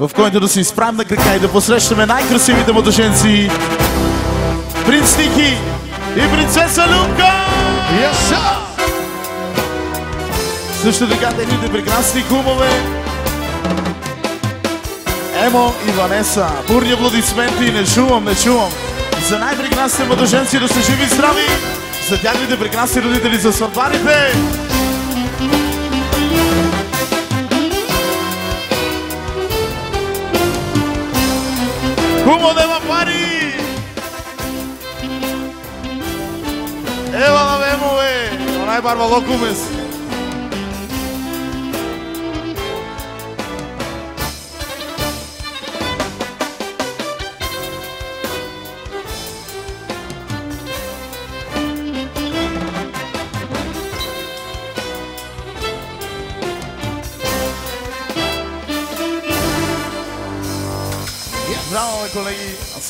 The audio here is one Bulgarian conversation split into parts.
в който да се изправим на крака и да посрещаме най-красивите младоженци. Принц Ники и принцеса Любка! Yes, sir! Също така техните прекрасни кумове. Емо и Ванеса. Бурни аплодисменти, не чувам, не чувам. За най-прекрасните младоженци да са живи и здрави. За тяхните прекрасни родители, за сватбарите. Кумо нема пари! Ева на вемове! Онай барбало кумес! Здраво,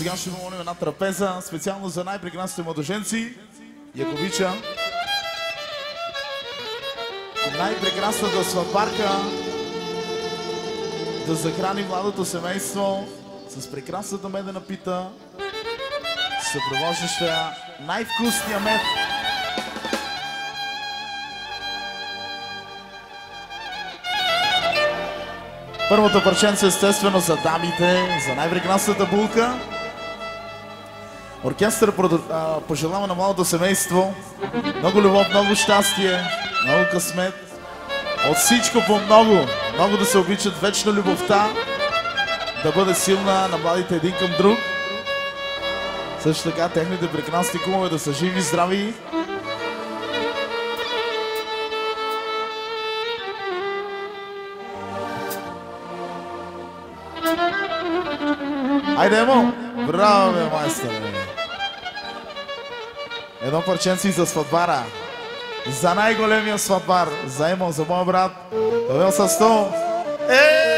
сега ще помолим една трапеза, специално за най-прекрасните младоженци. И ако обича, най-прекрасната сватбарка да захрани младото семейство с прекрасната медена пита, съпровождаща най-вкусния мед. Първото парченце естествено за дамите, за най-прекрасната булка. Оркестър пожелава на младото семейство много любов, много щастие, много късмет. От всичко по много, много да се обичат вечно любовта, да бъде силна на младите един към друг. Също така техните прекрасни кумове да са живи, здрави. Айде, Емо! Браво, бе, майсторе! Едно парченце и за сватбара. За най-големия сватбар. За Емо, за моя брат. Павел с 100. Е!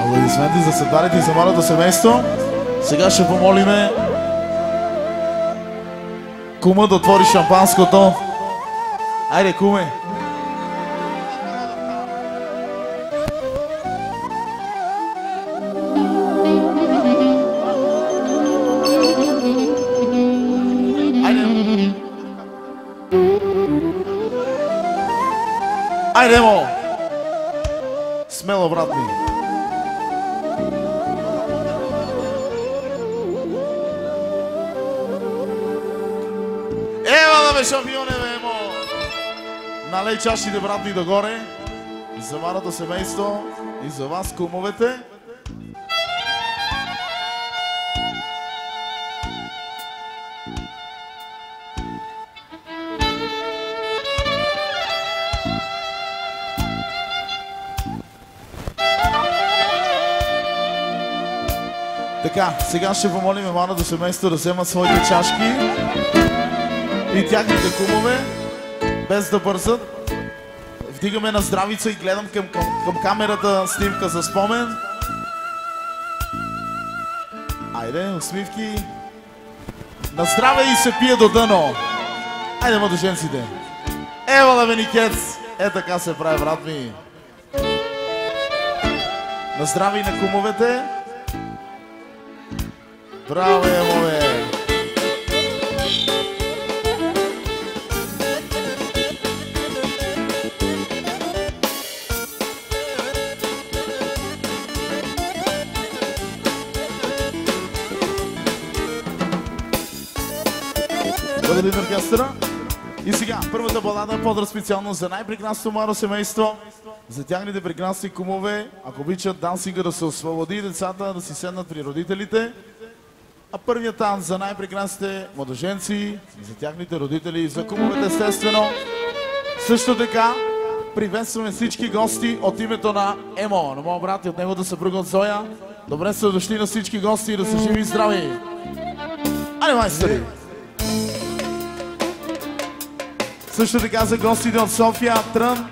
Аплодисменти за сватбарите и за малото семейство. Сега ще помолиме кума да отвори шампанското. Айде, куме! Айде! Налей чашите, брат ми, догоре. За малото семейство и за вас, кумовете. Така, сега ще помолим малото семейство да вземат своите чашки и тяхните кумове, без да бързат. Вдигаме на здравица и гледам към, към, към камерата снимка за спомен. Айде, усмивки. На здраве и се пие до дъно. Айде, младоженците. Ева на Веникец. Е така се прави, брат ми. На здраве и на кумовете. Браво, ево, Благодарим оркестъра. И сега, първата балада подра специално за най-прекрасното младо семейство, за тяхните прекрасни кумове, ако обичат дансинга да се освободи, децата да си седнат при родителите. А първият танц за най-прекрасните младоженци, за тяхните родители и за кумовете естествено. Също така, приветстваме всички гости от името на Емо, на моят брат и от неговата съпруга от Зоя. Добре са дошли на всички гости и да са живи и здрави. Айде, майстори! Също така за гостите от София, Трън,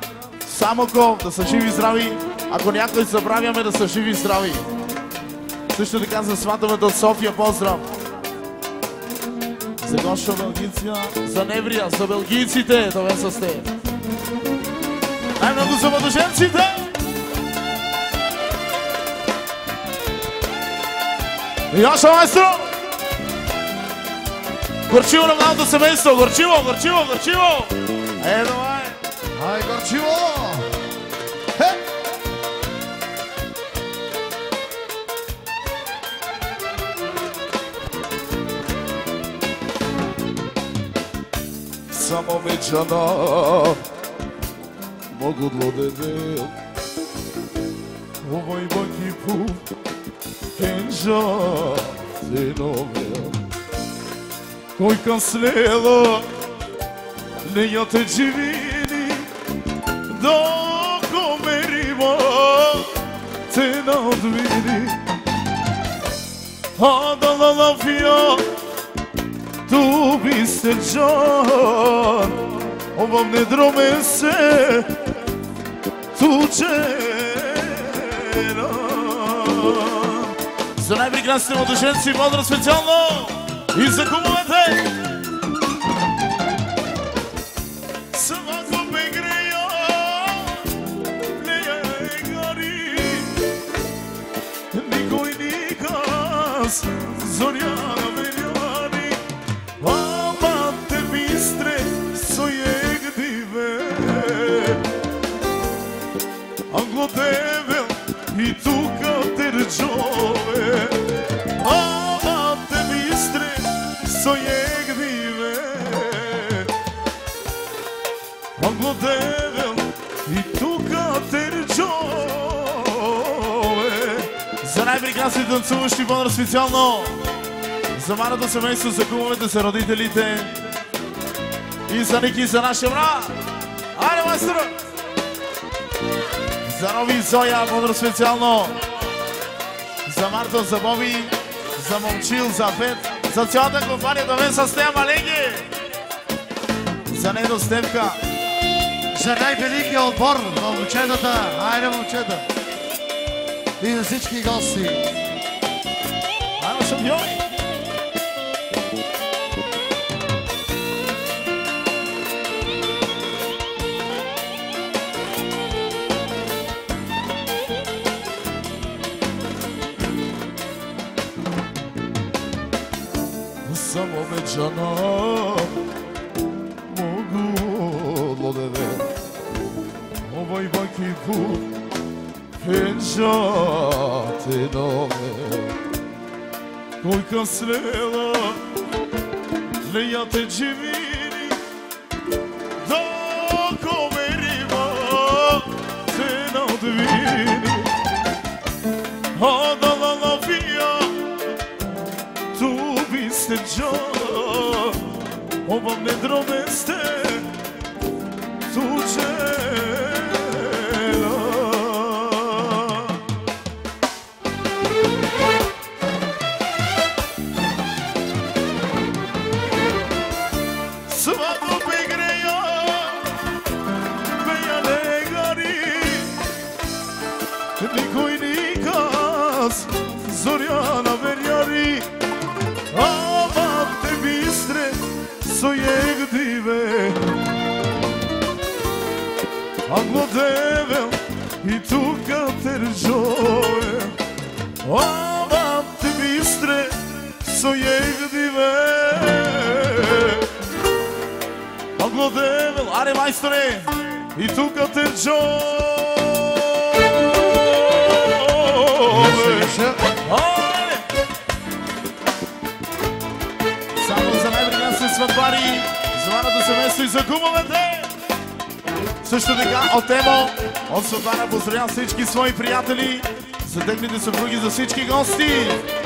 Самоков, да са живи и здрави. Ако някой забравяме, да са живи и здрави. Също така за сватовете от София, поздрав! За Гоша Белгиция, за Неврия, за белгийците, това са сте. Най-много за младоженците! Още майстро! Горчиво на младото семейство! Горчиво, горчиво, горчиво! Е, давай! Ай, горчиво! Хе! Само мечана Могу длодедел Овој баки пу Кенжа Се новел Кој кан слела Не ја те живини Доко мерима Те надвини А да ла лафија tu biste can Ovam ne drome se tuđena За най-прекрасните младоженци, бодро специално и за кумовете! Свако Девел и тука терджове. За най-прекрасните танцуващи бонус специално за маното семейство, за кумовете, за родителите и за Ники, и за нашия брат. Айде, майстро! За Роби Зоя, бодро специално. За Марто, за Боби, за Момчил, за Пет, за цялата компания да мен с нея маленги. За Недо Стевка. За най-великия отбор на момчетата. Айде, момчета! И за всички гости. Айде, шампиони. ka srela Leja të gjimini Da komeriva Të në të vini da la la via Tu biste gja O vam ne приятели, за техните съпруги, за всички гости!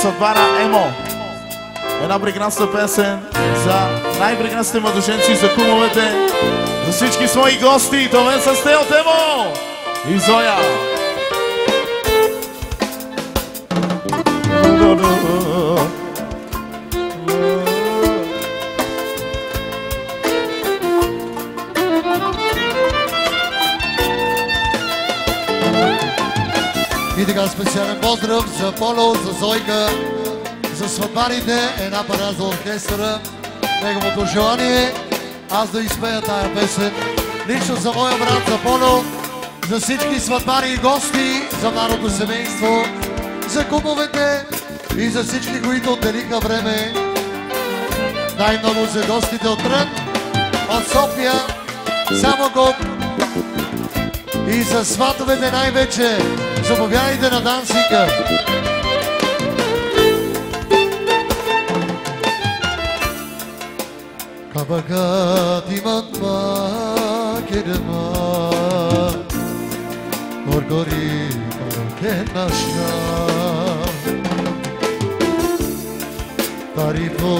Пожелание на съдба на Емо. Една прекрасна песен за най-прекрасните младоженци, за кумовете, за всички свои гости. Това са сте от Емо и Зоя. Поздрав за Поло, за Зойка, за сватбарите, една пара за оркестъра. Неговото желание аз да изпея тая песен. Лично за моя брат, за Поло, за всички сватбари и гости, за младото семейство, за кумовете и за всички, които отделиха време. Най-много за гостите от Трън, от София, Самокоп, и за сватовете най-вече. Zapowiadajcie na dansikę. Kabaka diman ma kerema Gorgori kenashka Tarifo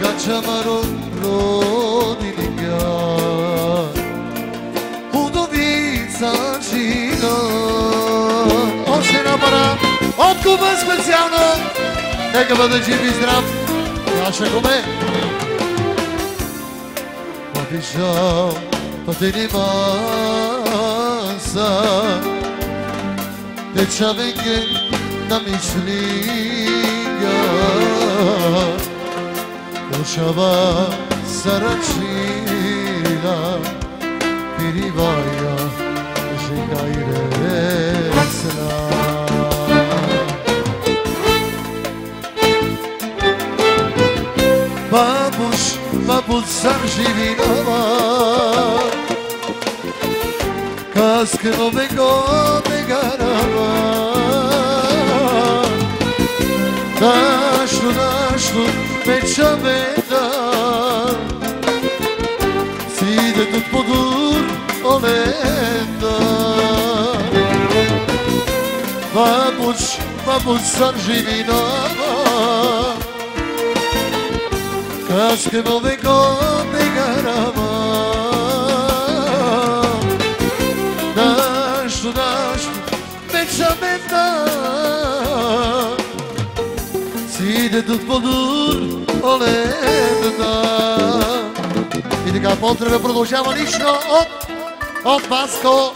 gachamaro rodiliga Още една пара От Куба специално Нека бъде жив и здрав Наша гуме Обижал Пътени маса Теча веке на мишлига Ушава сарачина sam živi doma Kaskno me gome garama Našlu, našlu me čameta Side tut podur olenda Babuć, babuć sam živi doma sarživinova Kaske move kome garama Daštu, daštu, veća meta Side tut budur olenda И така поздравя продължава лично от, от Васко,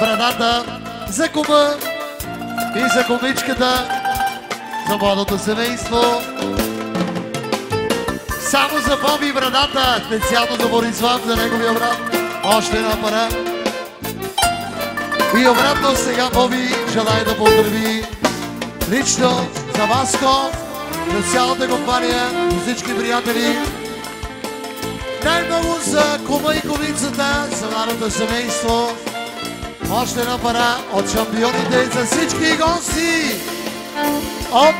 брадата за кума и за кумичката, за младото семейство. Само за Боби брадата, специално за Борислав, за неговия брат. Още една пара. И обратно сега Боби желая да поздрави лично за Васко, за цялата компания, за всички приятели, най-много за кума и кумицата, за младото семейство. Още една пара от шампионите за всички гости. От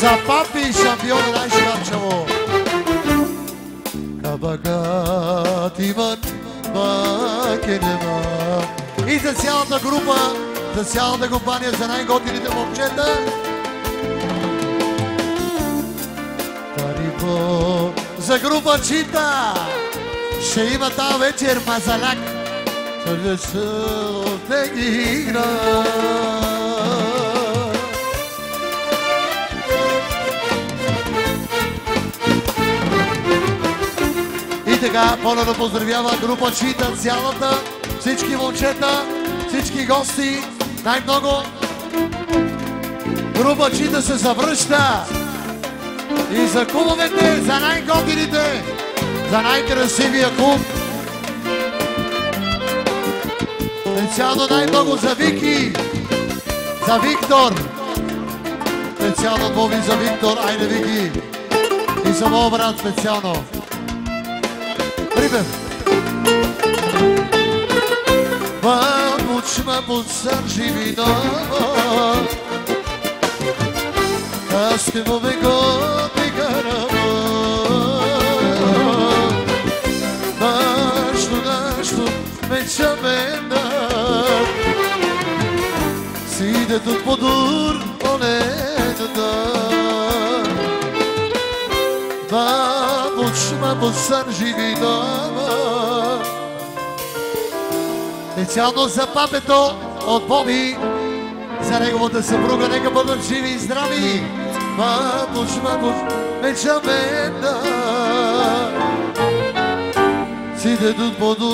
за папи шампиони най-шварчево. Кабагат имат макенема. И за цялата група за цялата компания, за най-готините момчета. Тарибо, за група Чита ще има тази вечер мазаляк. Вечерте ги игра. Така, да поздравява група Чита, цялата, всички момчета, всички гости, най-много Група Чита се завръща. И за клубовете, за най-готините, за най-красивия клуб. Специално най-много за Вики, за Виктор. Специално мови за Виктор, айде Вики. И за моят брат специално. Рибен. Бабучма буцар живинова, аз те во веко ти карава. Нашто, нашто, меча мена, си иде тут подур, онета да. Бабучма onenda Pamuçma butsarci vinama Специално за папето от Боби, за неговата съпруга, нека бъдат живи и здрави. Мамуш, мамуш, мечамена, си дедут подур,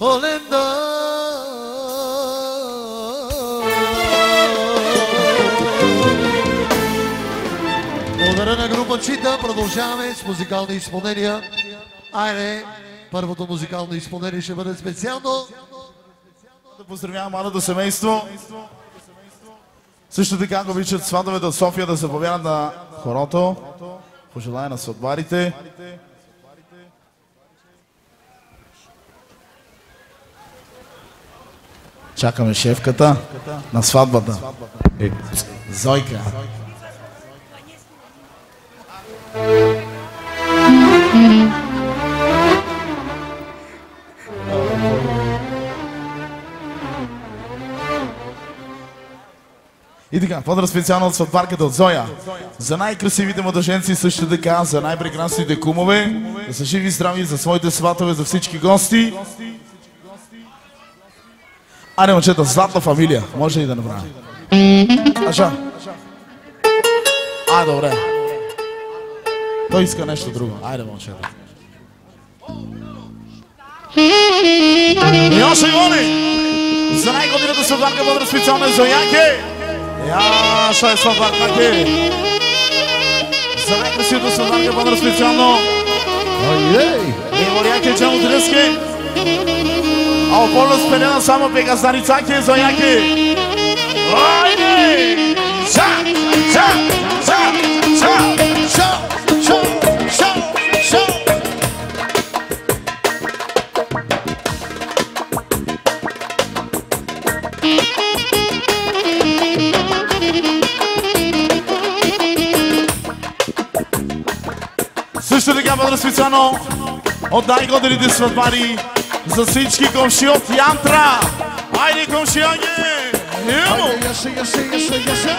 оленда. Чита. Продължаваме с музикални изпълнения. Айде, първото музикално изпълнение ще бъде специално. Да поздравявам младото семейство. Също така, ако обичат сватовете от София да заповядат на хорото, пожелая на сватбарите. Чакаме шефката на сватбата. Зойка. И така, подра специално от сватбарката от Зоя. За най-красивите младоженци също така, за най-прекрасните кумове, да са живи и здрави за своите сватове, за всички гости. Аре, момчета, златна фамилия. Може ли да направим? Аша. А, добре. Той иска нещо друго. Айде, момчета. И още Ивони! За най-годината Славдарка Бодра специално за Яке! Я, шо е Славдаркаки! За най-красивата Славдарка Бодра специално Иво Яке, Чамо е Трински! А опорно спелена само Пега Старицаки за Яке! Айде! Също така Бодро Свицано от най-годините сватбари за всички комши от Янтра. Айде комши, айде! Йемо! Яше, яше, яше, яше!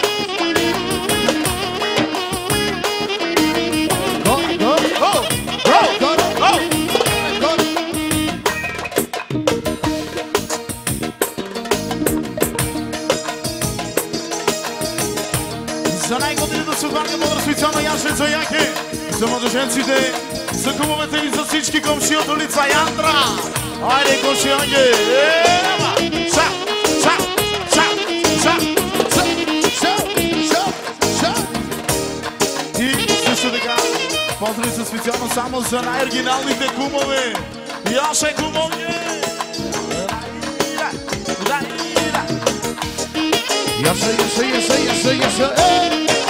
За най-годините сватбари Бодро Свицано, Яше, за яке! За младоженците, за кумовете и за всички комши от улица Янтра. Айде, комшияги! Ева! Ша! Ша! Ша! Ша! Ша, ша, ша! И също така, поздрави са специално само за най-оригиналните кумове. Яше кумове! Яше, яше, яше, яше, яше! Ей!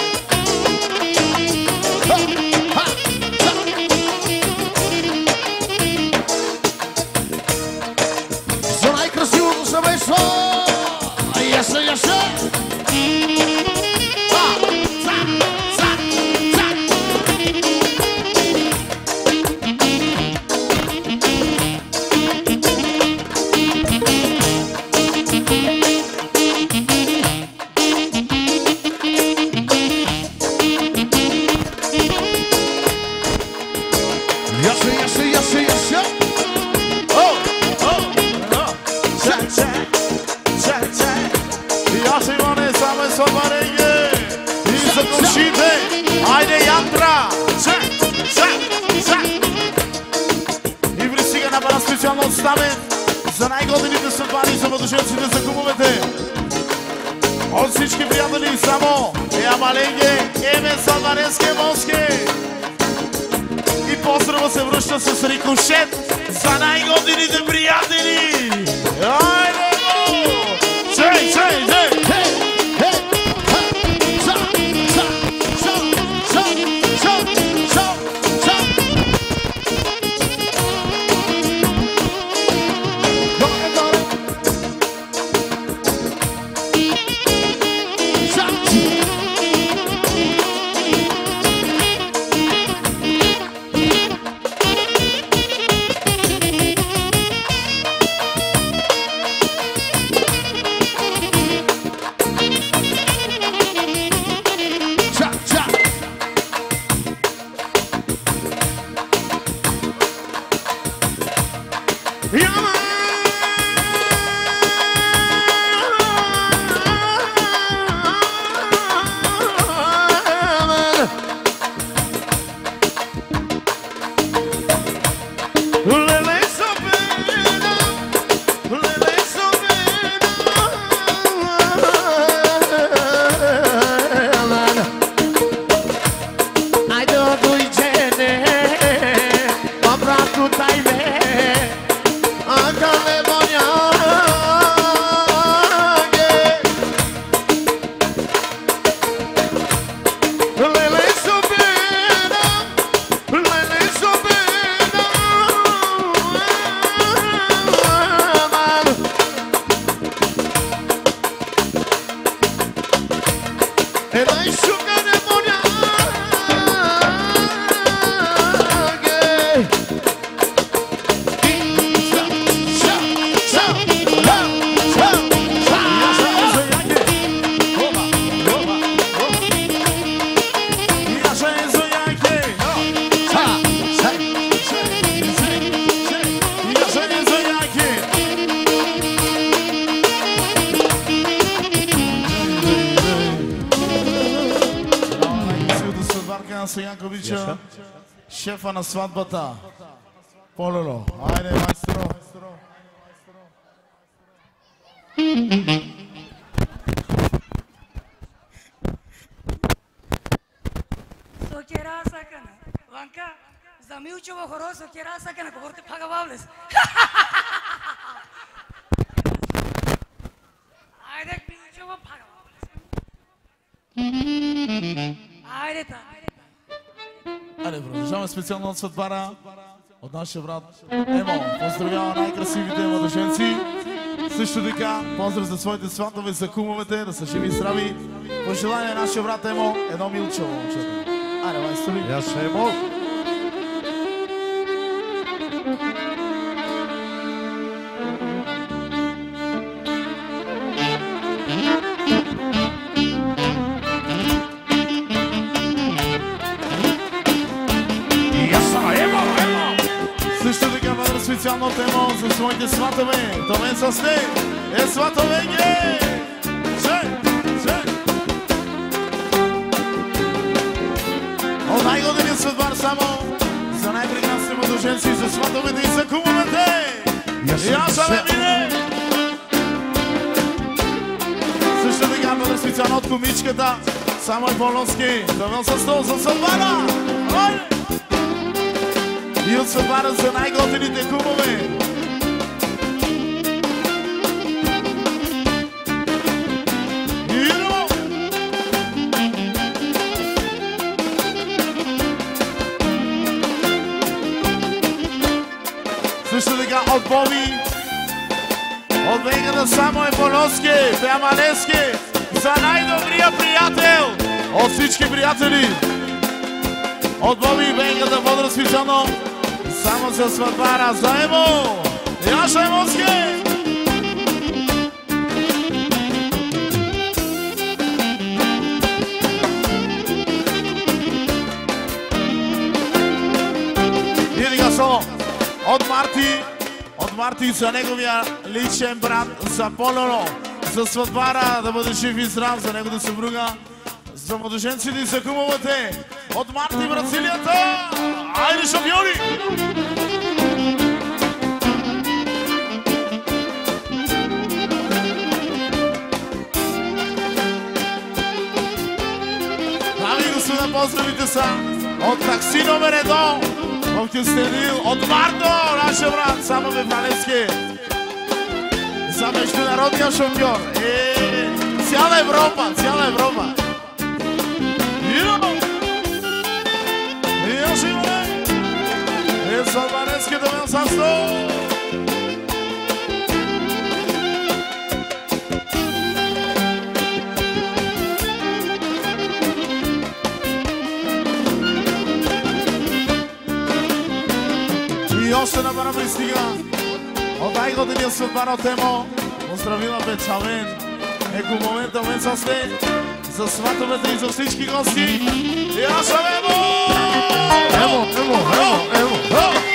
Шефа на от съдбара. От нашия брат Емо. Поздравява най-красивите младоженци. Също така, поздрав за своите сватове, за кумовете, да са живи и здрави. Пожелание на нашия брат Емо, едно милчево, момчета. Айде, майстори. Я ще Емо. Своите сватове. Томен с не. Е! Се, се. От най-годения съдбар само за най-прекрасни младоженци, за сватовете и за кумовете. Аз съм мине. Също така бъде специално от комичката. Само е Полонски. Томен с стол за съдбара. Айде! и от съдбара за най-готените кумове. Само е Полоски, Пямалески, за най-добрия приятел от всички приятели. От Боби и Вегата бодро специално само за сватбара, заемо! Яша Емоски! Марти за неговия личен брат, за Полоно, за Сватбара, да бъде жив и здрав, за него да се бруга, за младоженците и за кумовете, от Марти Бразилията, айде шампиони! Дами и господа, поздравите са от такси номер едно! В Кюстендил, от Марто, нашия брат, само Валевски. За международния шампион. Е, цяла Европа, цяла Европа. Ио! Ио, живе! Е, за Валевски да още на бара пристига от най-годения съдбара темо. Поздравила Бечавен. Еко момента мен са сте за сватовете и за всички гости. Аз съм Емо! Емо, емо, емо, емо.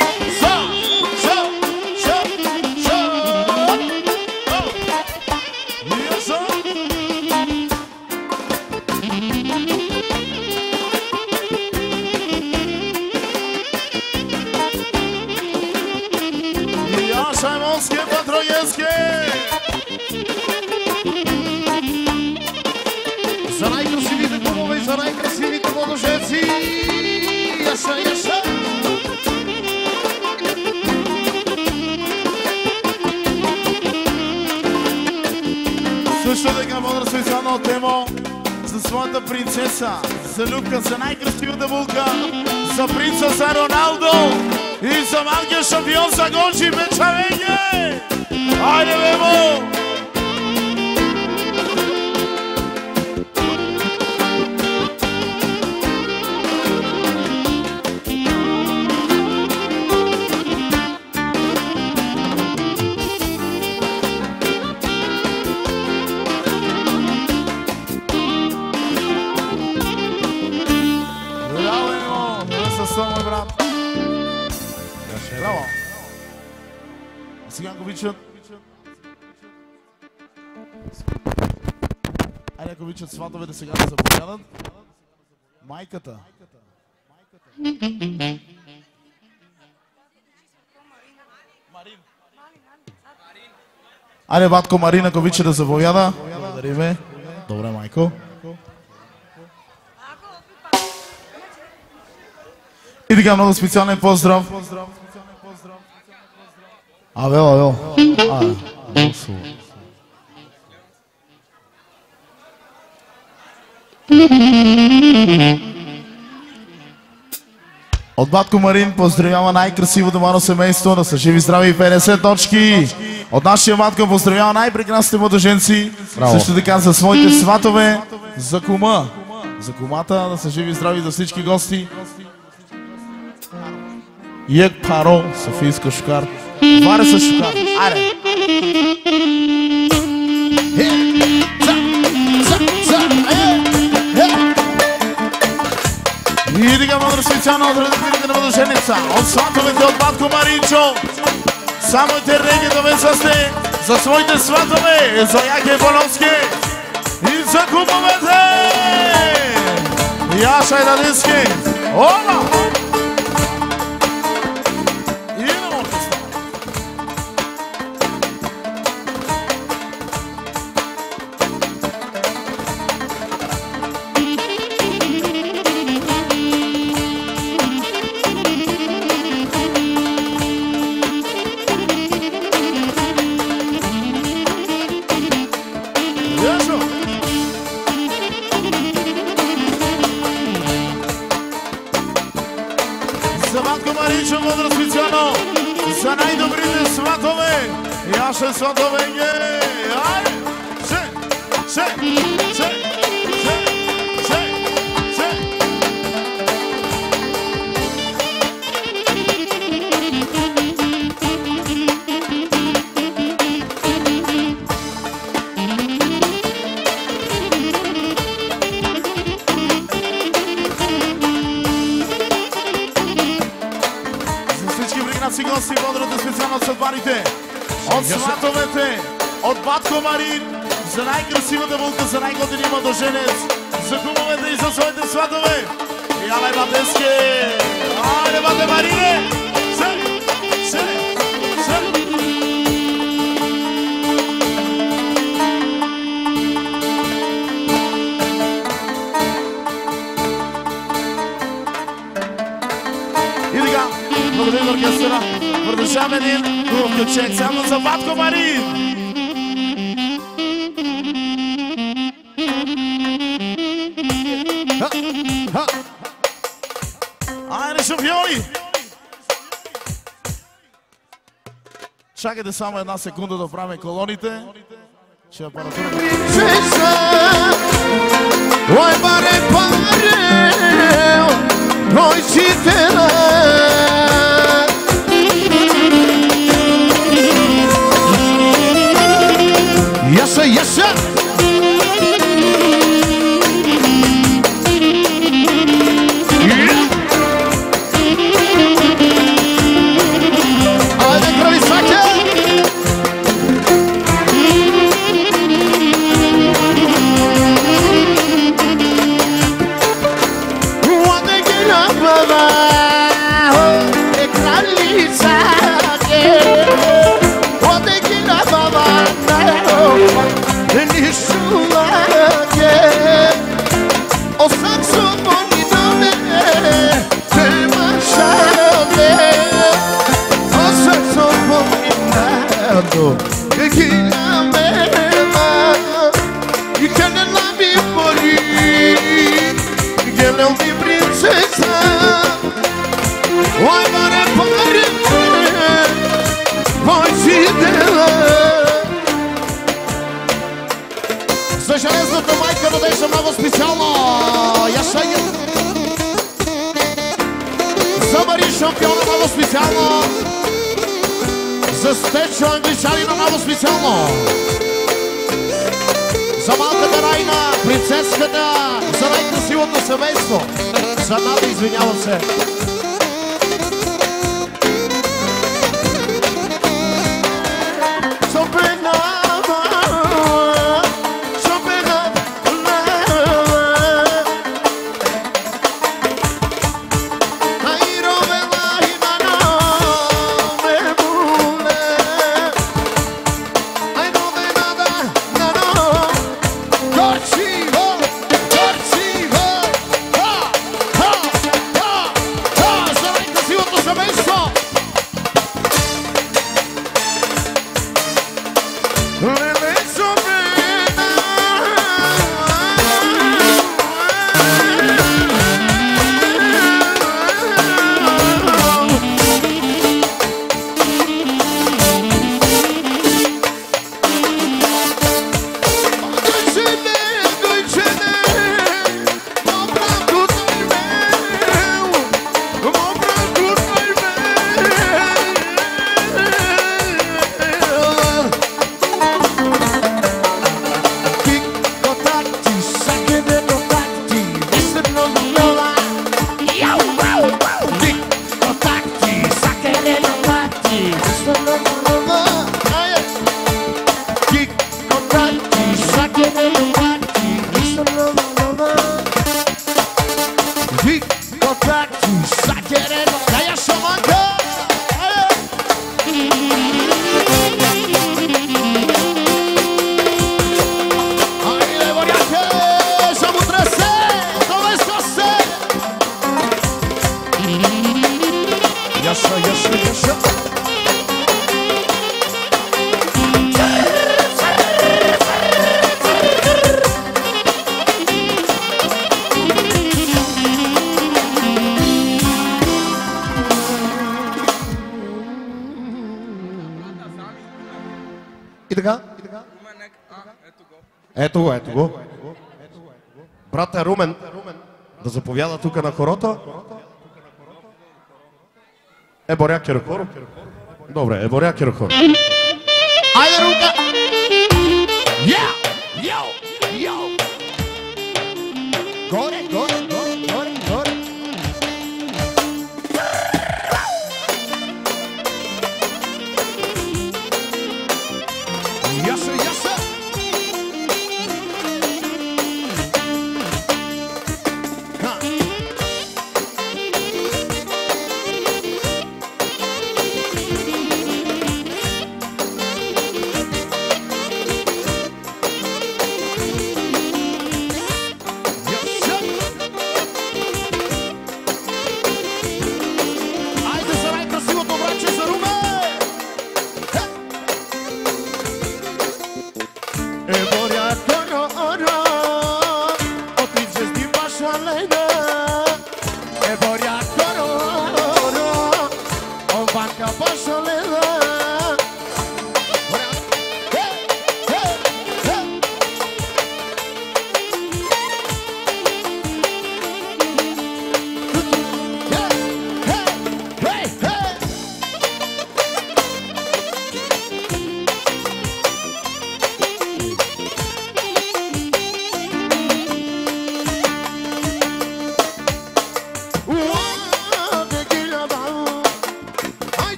И за малкия шампион за Гончи Бечавеге! Айде, батко Марина, ако обича да заповяда. Благодариме. Добре, майко. И така, много специален поздрав. Авел, Авел. А. От Батко Марин поздравява най-красиво домано семейство, да са живи, здрави и 50 точки. От нашия Батко поздравява най-прекрасните младоженци. Браво. Също така за своите сватове, за кума. За кумата, да са живи, и здрави за всички гости. Як паро, Софийска шукар. Варе са шукар. Аре! И така, мъдра специално от родителите на младоженица, от сватовете от Батко Маринчо. Само те реги да ме сте за своите сватове, за Яке Болонски и за кумовете. Яша и Дадински. само една секунда да правим колоните. Ще апаратура... Ой, баре, баре, нощите на изповяда тук на хората? Еборя Киркор. Добре, Еборя Киркор. Айде,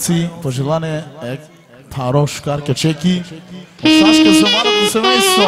Галци, пожелание е Тарошкарка Чеки, Сашка за малото семейство.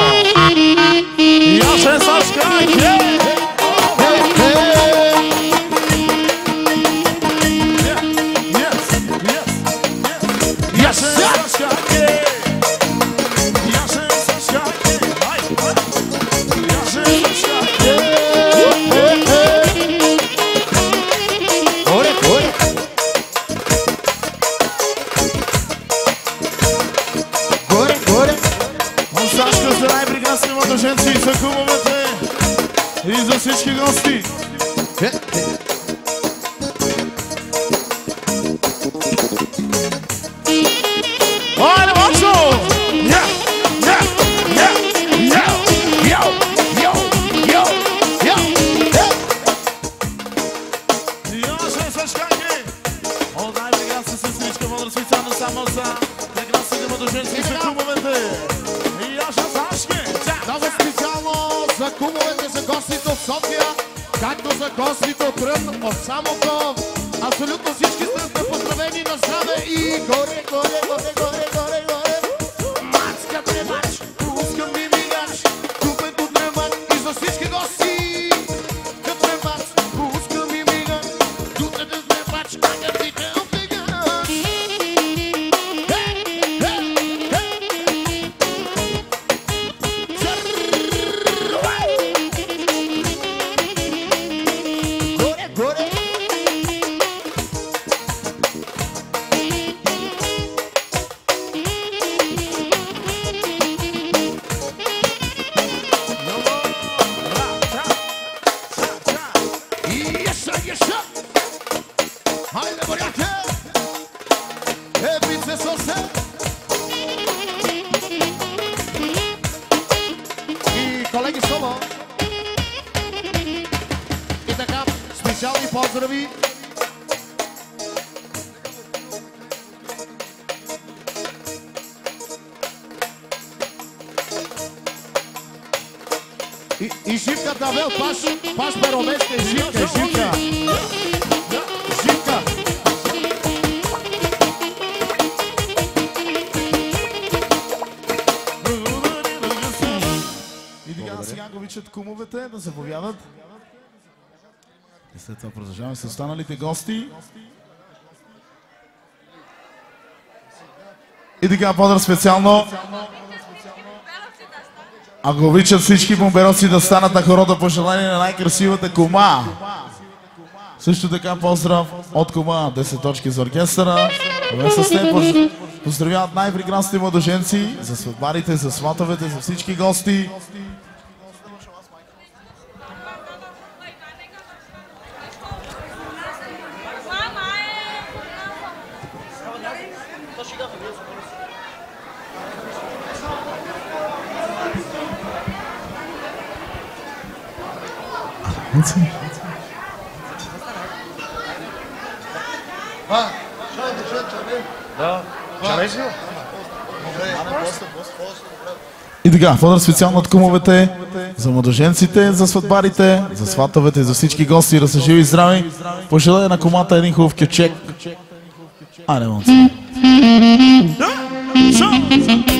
с останалите гости. И така подър специално. Ако обичат всички бомбероци да станат на хората по желание на най-красивата кума. Също така поздрав от кома 10 точки за оркестъра. Поздравяват най-прекрасните младоженци за сватбарите, за сватовете, за всички гости. আছে И така, фодър специално от кумовете, за младоженците, за сватбарите, за сватовете за всички гости, да са живи и здрави. Пожелая на комата един хубав кючек. А, не мълци. Да, шоу!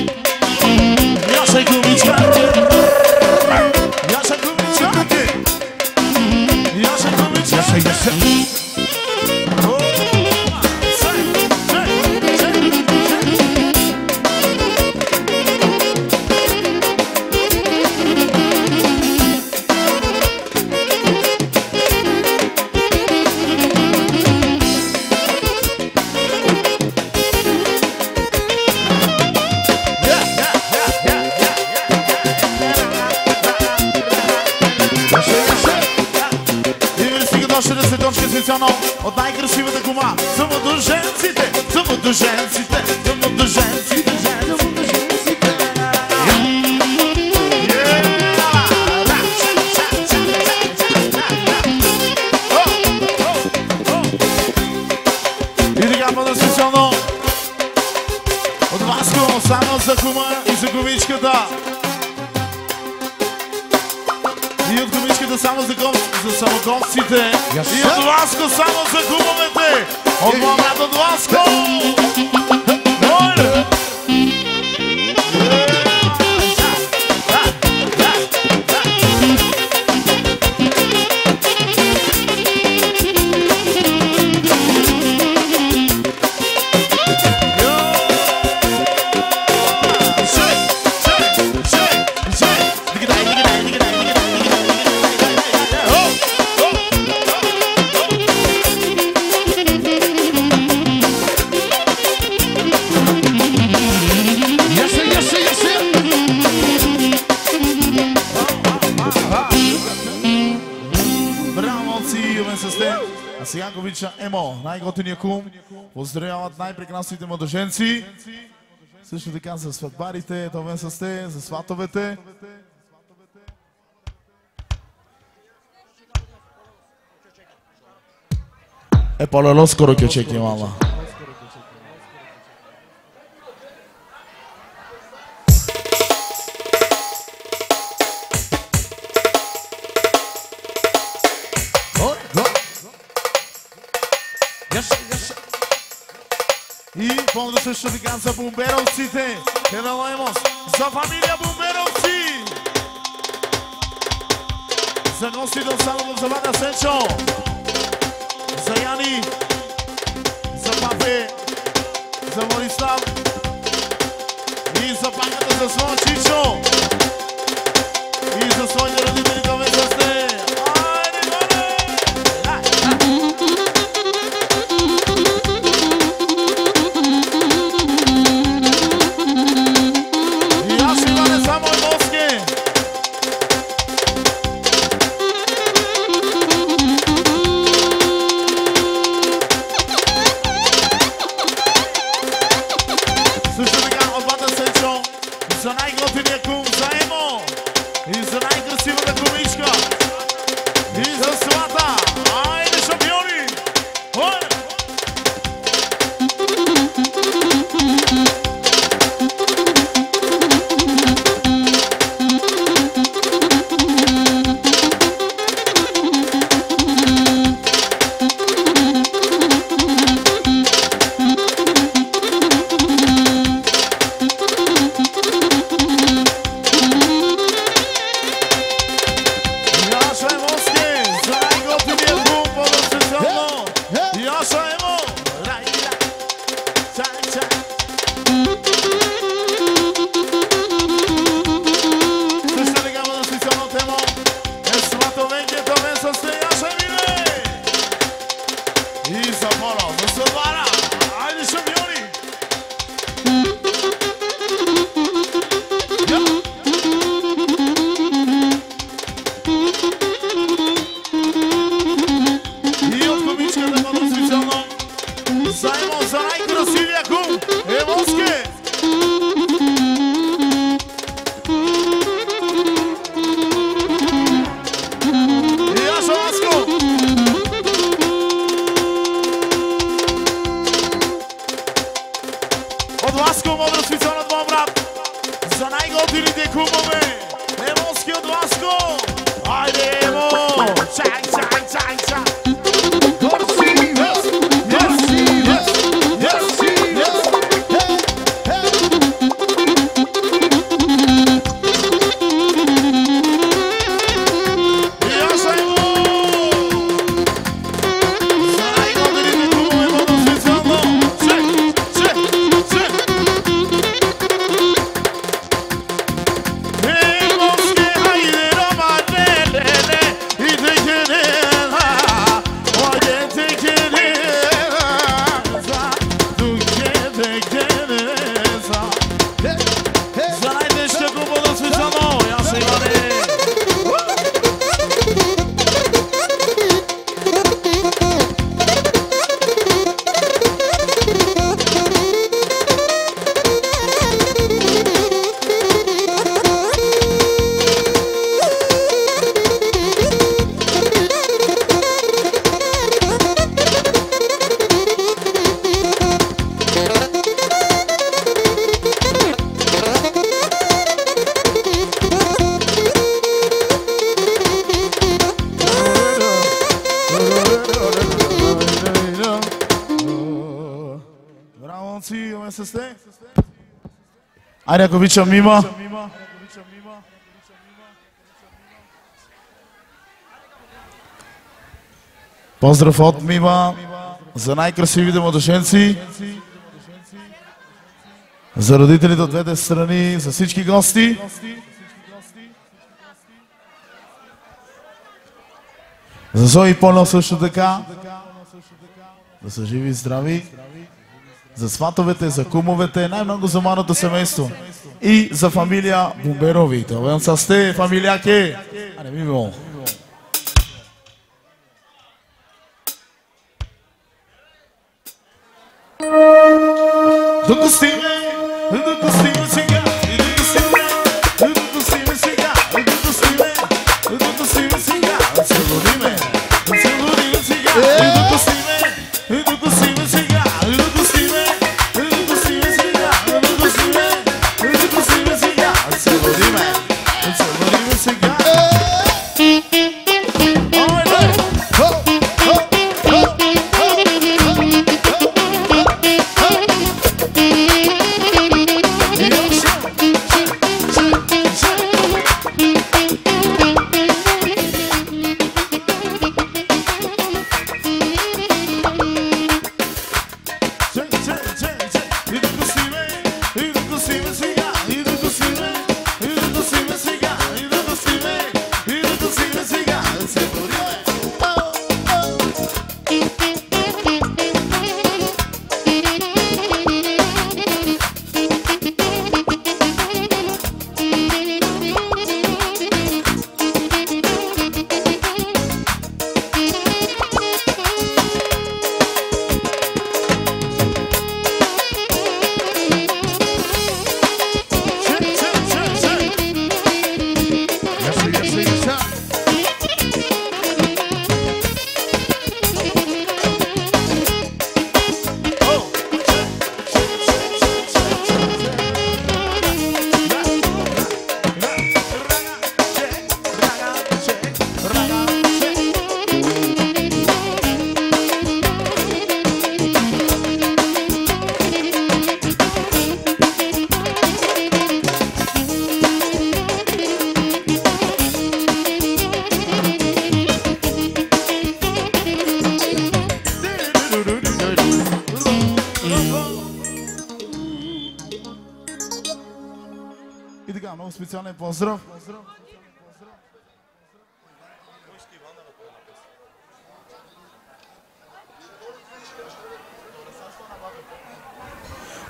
Само за кума и за комичката. И от комичката само за, ком... за самоконците. Yes, И от sir. Васко само за кумовете. От моя брат от Васко. Моля! Поздравяват най-прекрасните младоженци. Също така за сватбарите, това с те, за сватовете. Е, по-лело скоро ќе чеки, мама. Yes, sir, yes, sir. И поздрав също така за бомберовците. Хералаймос. За фамилия бомберовци. За гостите от Салово за Ваня Сенчо. За Яни. За Папе. За Борислав. И за паката за своя Чичо. И за своите Айде, ако обичам, мима. Поздрав от Мима за най-красивите младоженци, за родителите от двете страни, за всички гости. За Зои Поля също така. Да са живи и здрави. За сватовете, за кумовете, най-много за младото семейство. И за фамилия Бумберови. Това са сте, фамилия Ке. А не ми било. Допустиме,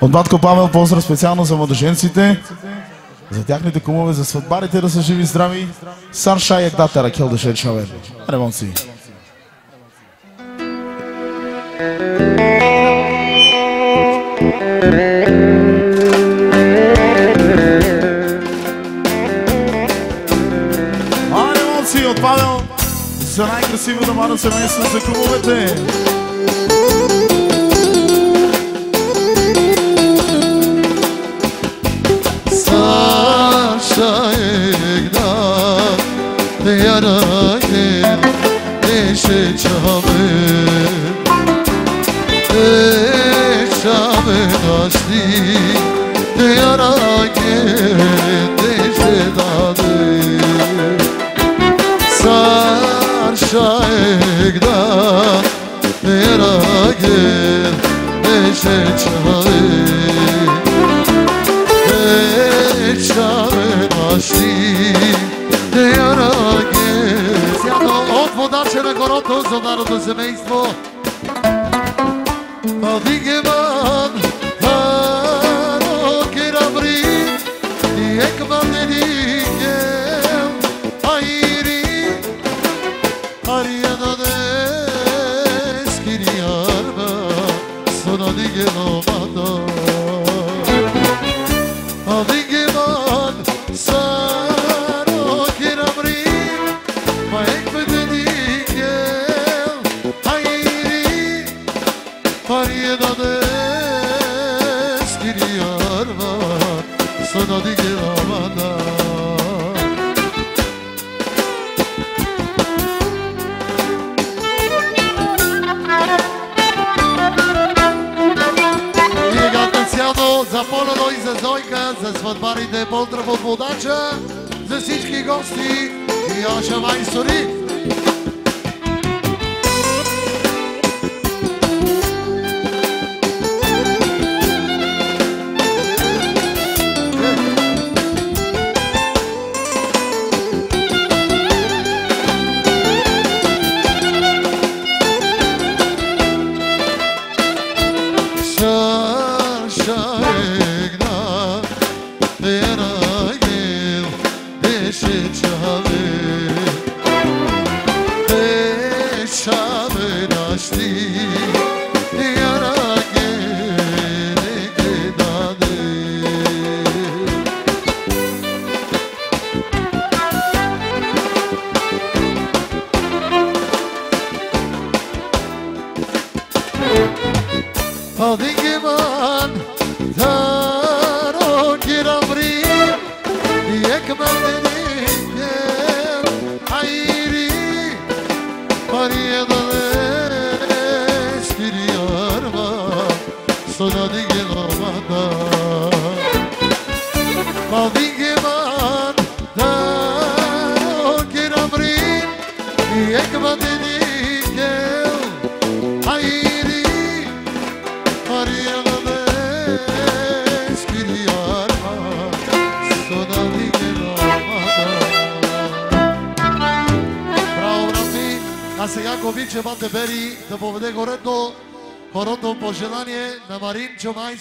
От батко Павел поздрав специално за младоженците, за тяхните кумове, за сватбарите да са живи и здрави. Сарша як дата Ракел. А, ремонт си от Павел за най-красивото младо семейство за кумовете. yarane Neşe çamı Neşe nasli Ne yarane Neşe dadı Sarşa egda Ne yarane Neşe Bolsonaro do Silêncio.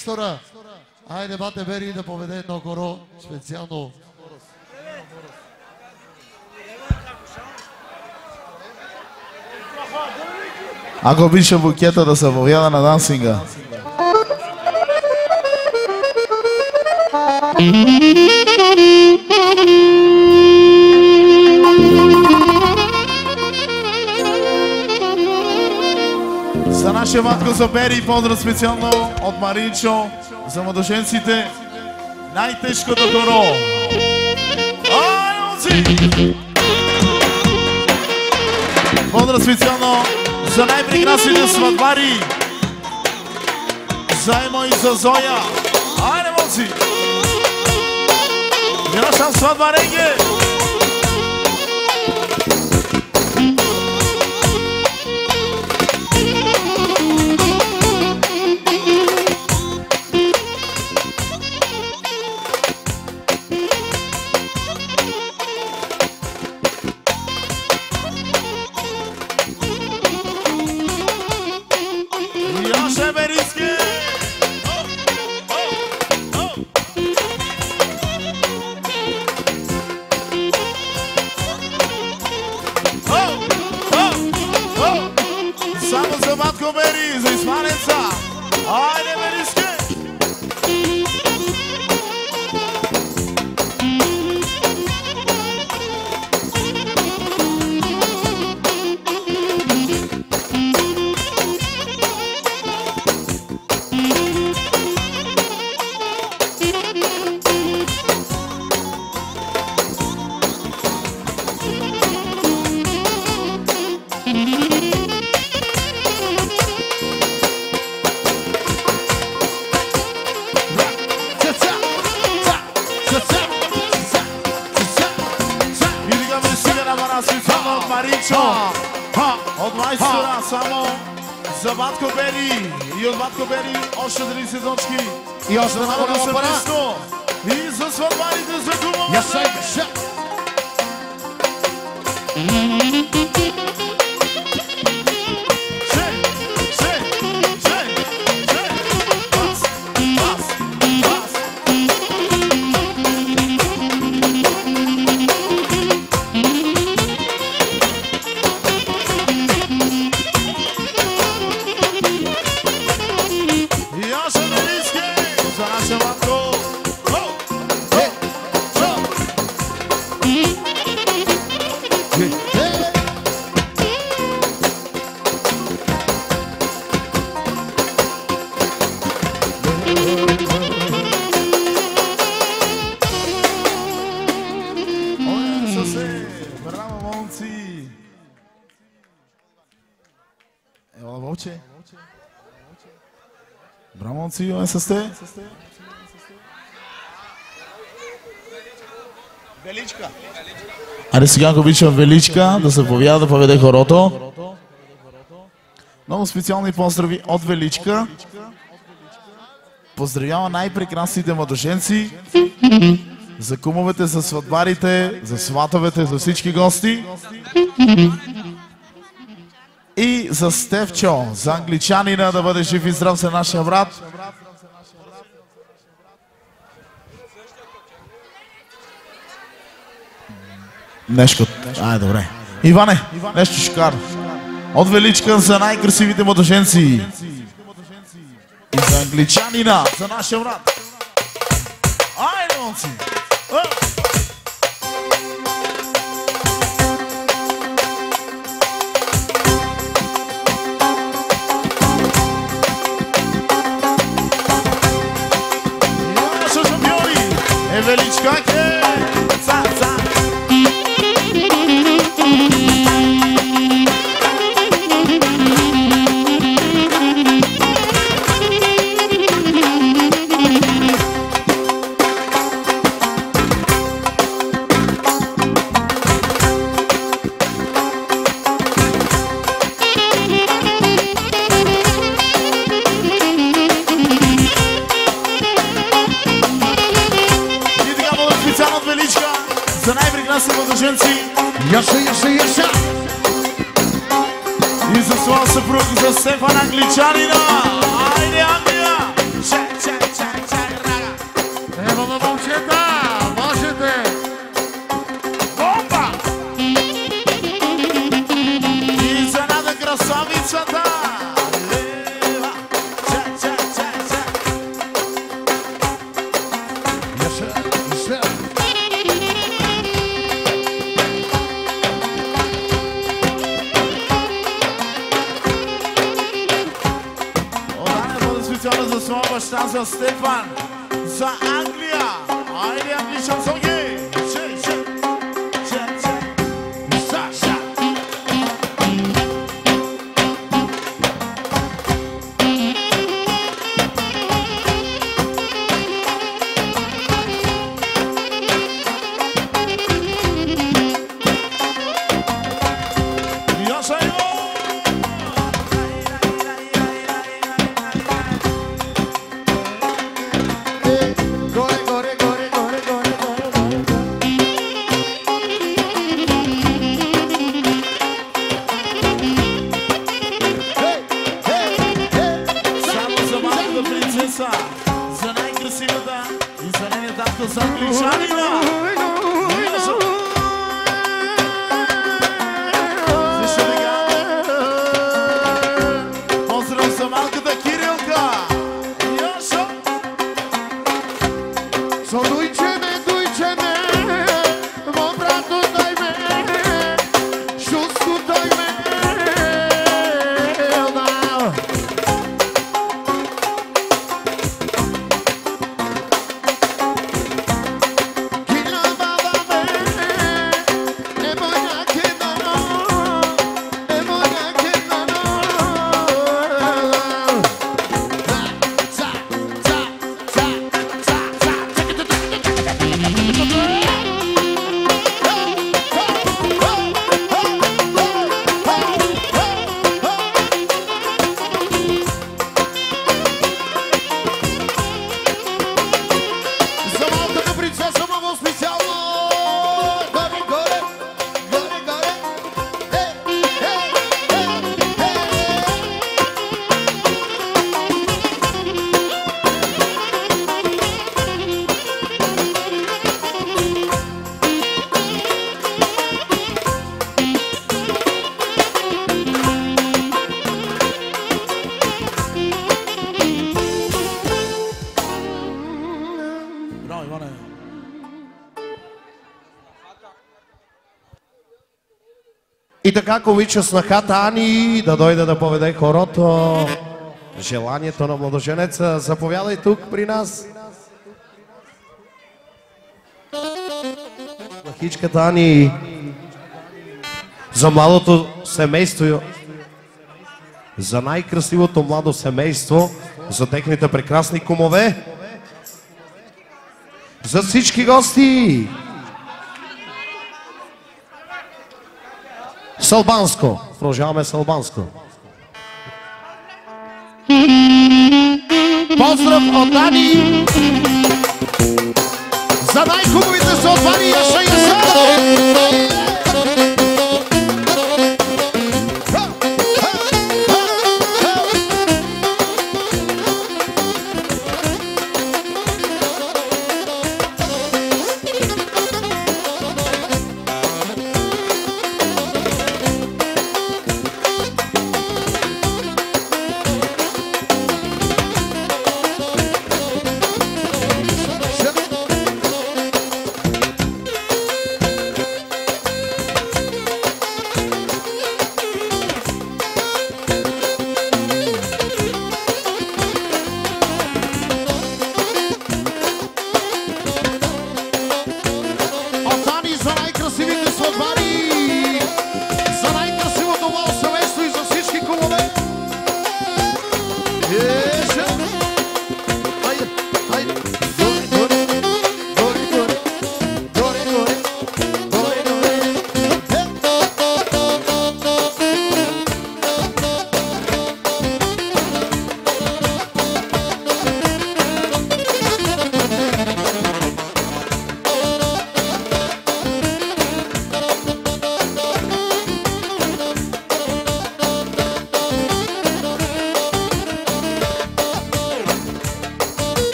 Майстора. Айде, Бате Бери, да поведе едно хоро специално. Ако обича букета да се повяда на дансинга. За нашия Ватко Забери, поздрав специално от Маринчо, за младоженците, най-тежкото хоро. Поздрав специално за най-прекрасните сватбари. Заедно и за Зоя. Айде, момци! Не наша сватба, Ренге! Специално от майстора само за Батко Бери. И от Батко Бери още 30 точки. И още много много пара. И за сватбарите за кумовете. Ясай, ша! Имаме с те. Айде сега, ако обичам Величка, да се повяда да поведе хорото. Много специални поздрави от Величка. Поздравява най-прекрасните младоженци, за кумовете, за сватбарите, за сватовете, за всички гости. И за Стевчо, за англичанина да бъде жив и здрав за нашия брат. Нещо. Ай, добре. Иване, нещо кара. От Величка за най-красивите младоженци. И за англичанина, за нашия брат. Айде, момци! Шампиони! Е Величка, Яша, яша, яша! и за своя съпруг, за Стефан Англичанина. Айде, Англия! И така, ако обича снахата Ани да дойде да поведе хорото, желанието на младоженеца, заповядай тук при нас. Снахичката Ани за младото семейство, за най-красивото младо семейство, за техните прекрасни кумове, за всички гости. s Albánsko. Prožíváme s Albánsko. Pozdrav od Dani. Za Dajku, mluvíte se od Dani,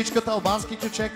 Птичката албански чучек.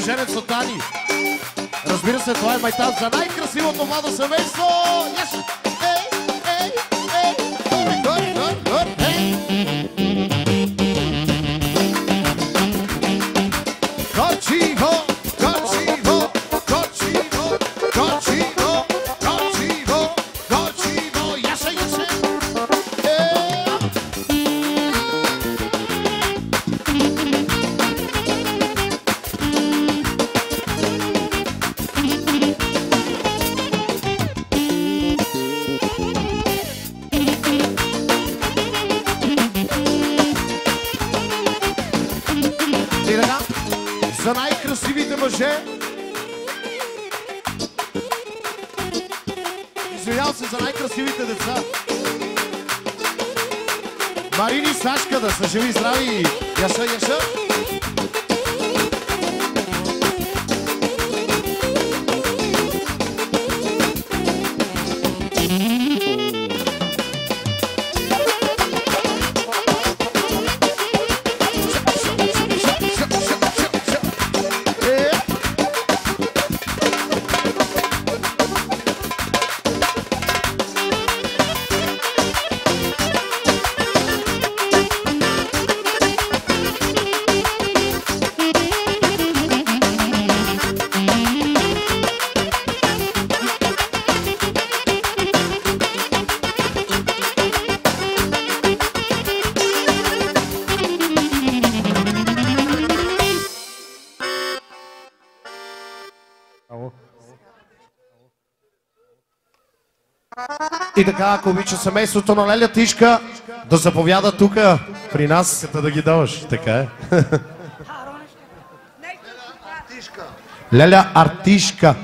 Най-грозния младоженец от Ани. Разбира се, това е майтан за най-красивото младо семейство. Ако обича семейството на Леля Тишка, да заповяда тук при нас. Като да ги даваш, така е. Леля Артишка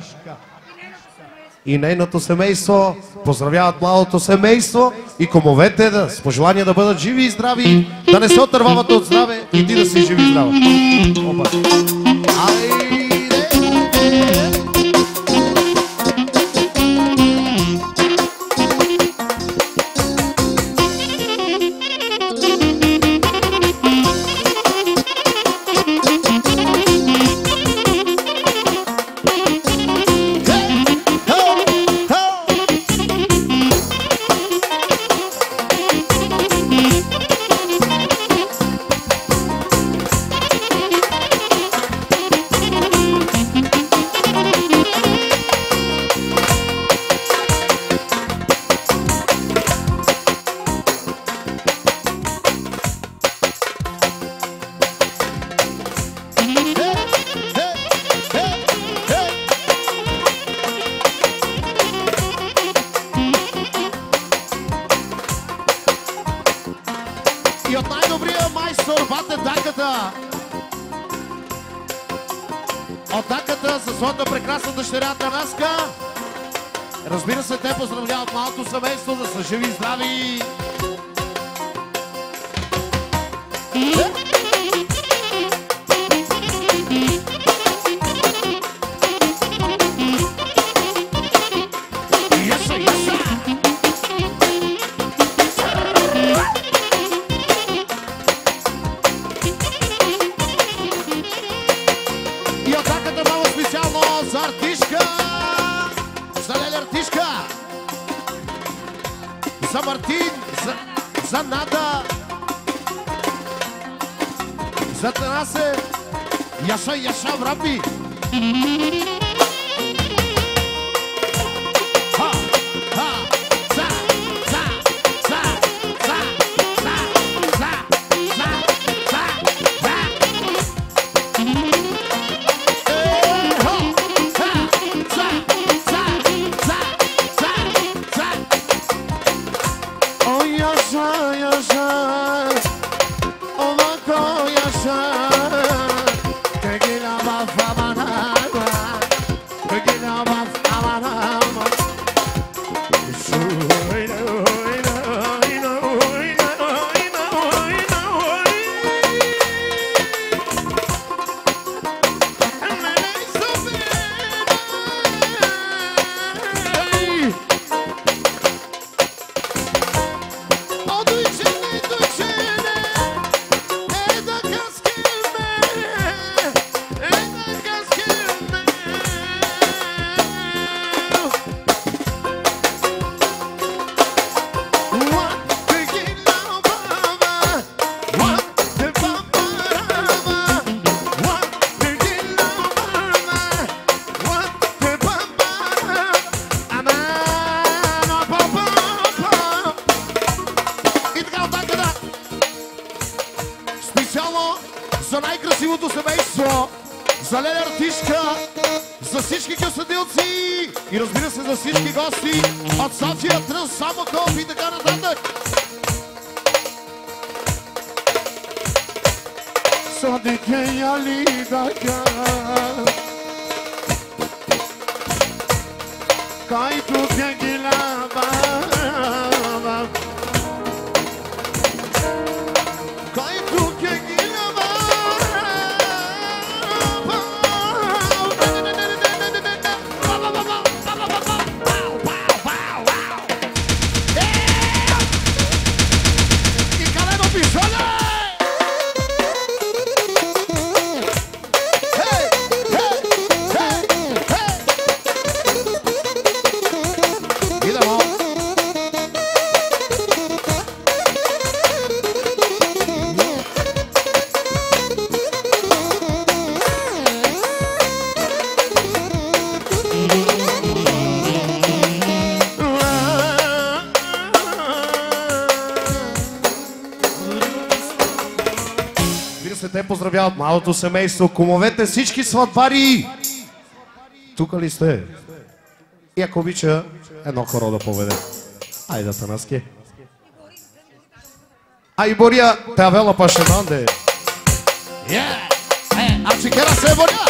и нейното семейство поздравяват младото семейство и комовете да, с пожелание да бъдат живи и здрави, да не се отървават от здраве и ти да си живи и здрава. Опа. Айде! цялото семейство, кумовете, всички сватбари! Тук ли сте? И ако обича, едно хоро да поведе. Айде, Танаски. Айбория, тавела пашенанде. Yeah! Е, е, а чекера се е боря!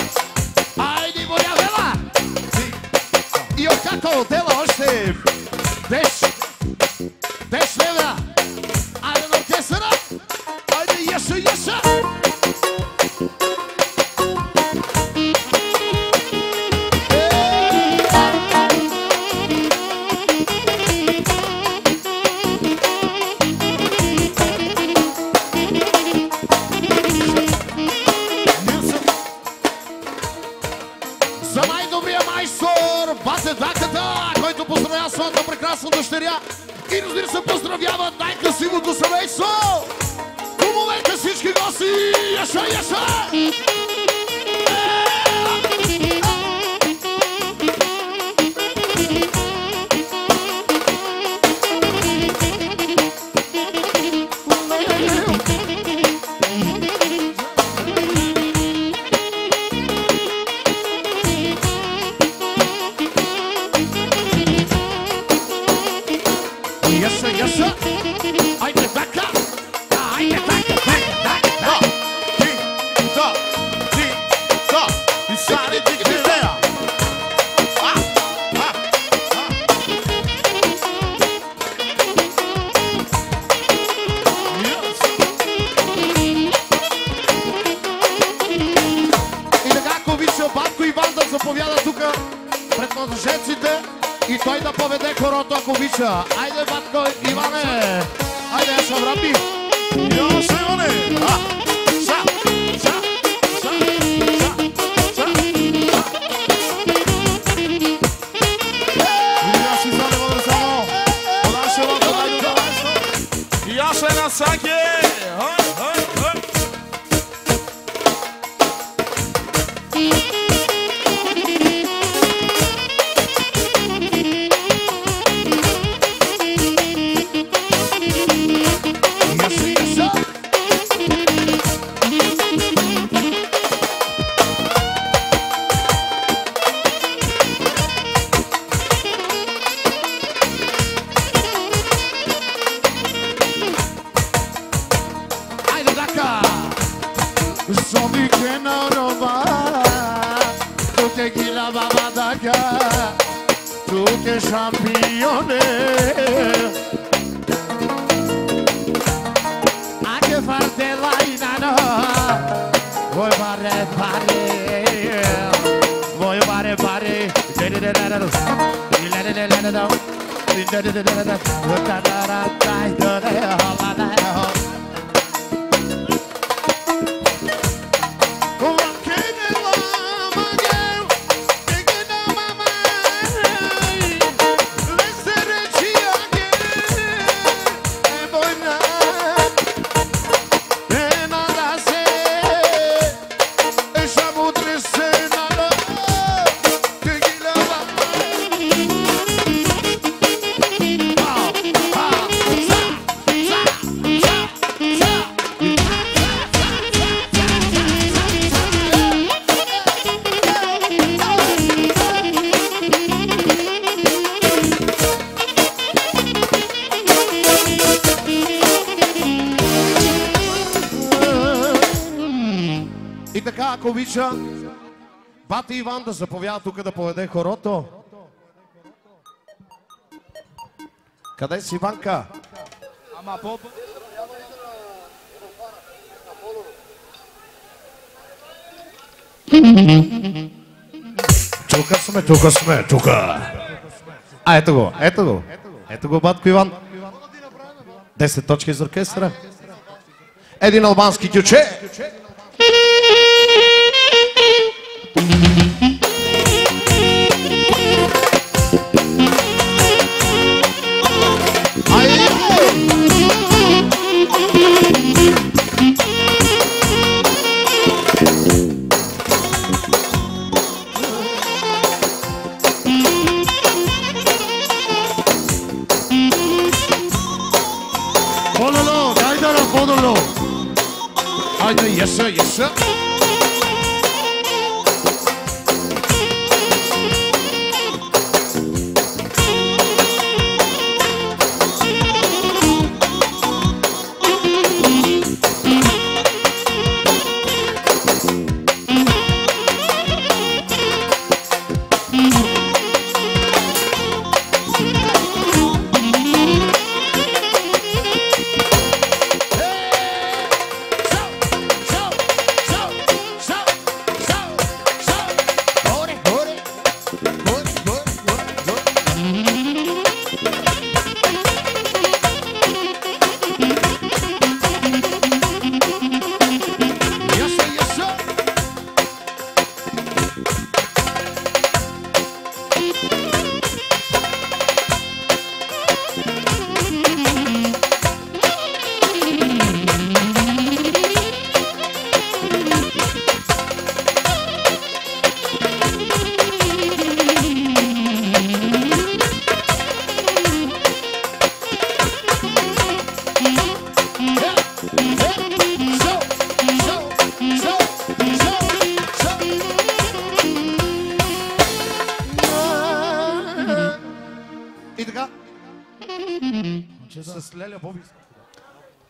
Иван да заповяда тук да поведе хорото. Къде си, Иванка? Ама по... Тука сме, тука сме, тука. А, ето го, ето го. Ето го, батко Иван. 10 точки за оркестра. Един албански кюче. Follow, guide her, follow. I know, yes sir, yes sir.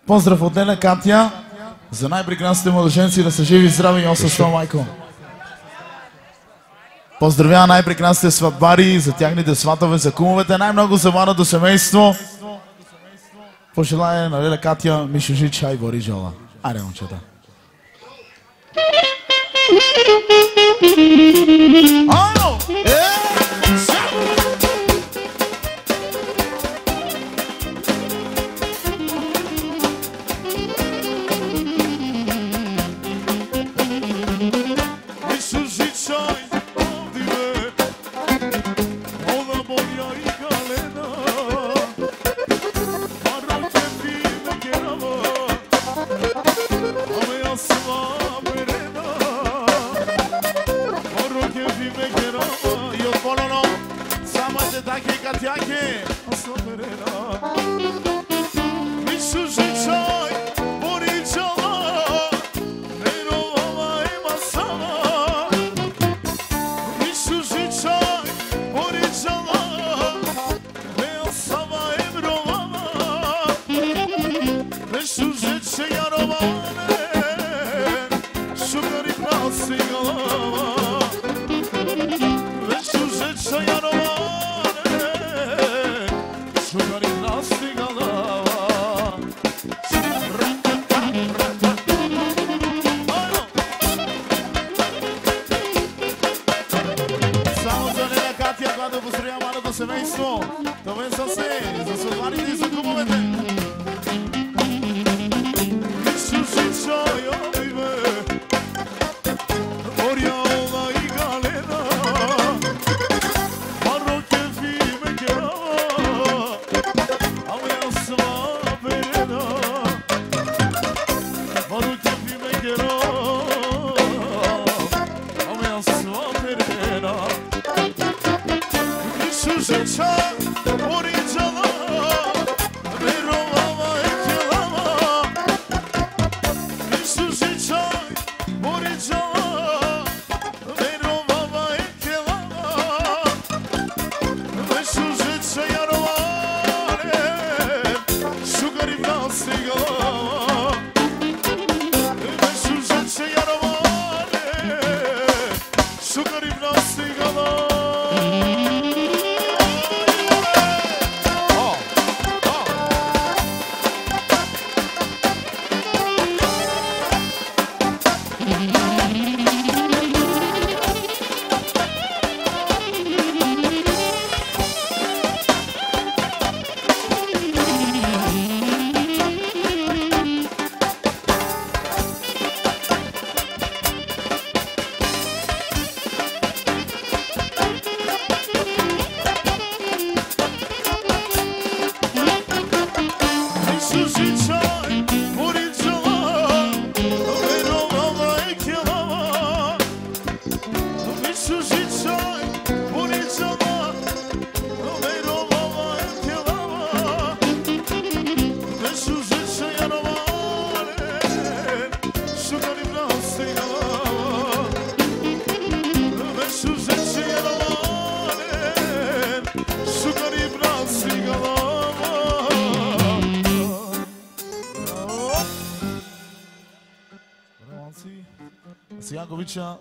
Поздрав от Лена Катя за най-прекрасните младоженци да са живи здрави и сто майко. Поздравява най-прекрасните сватбари за тяхните сватове, за кумовете, най-много за младото семейство. Пожелая на Леля Катя, Мишо Жича и Бори Жола. Айде, момчета. Ано!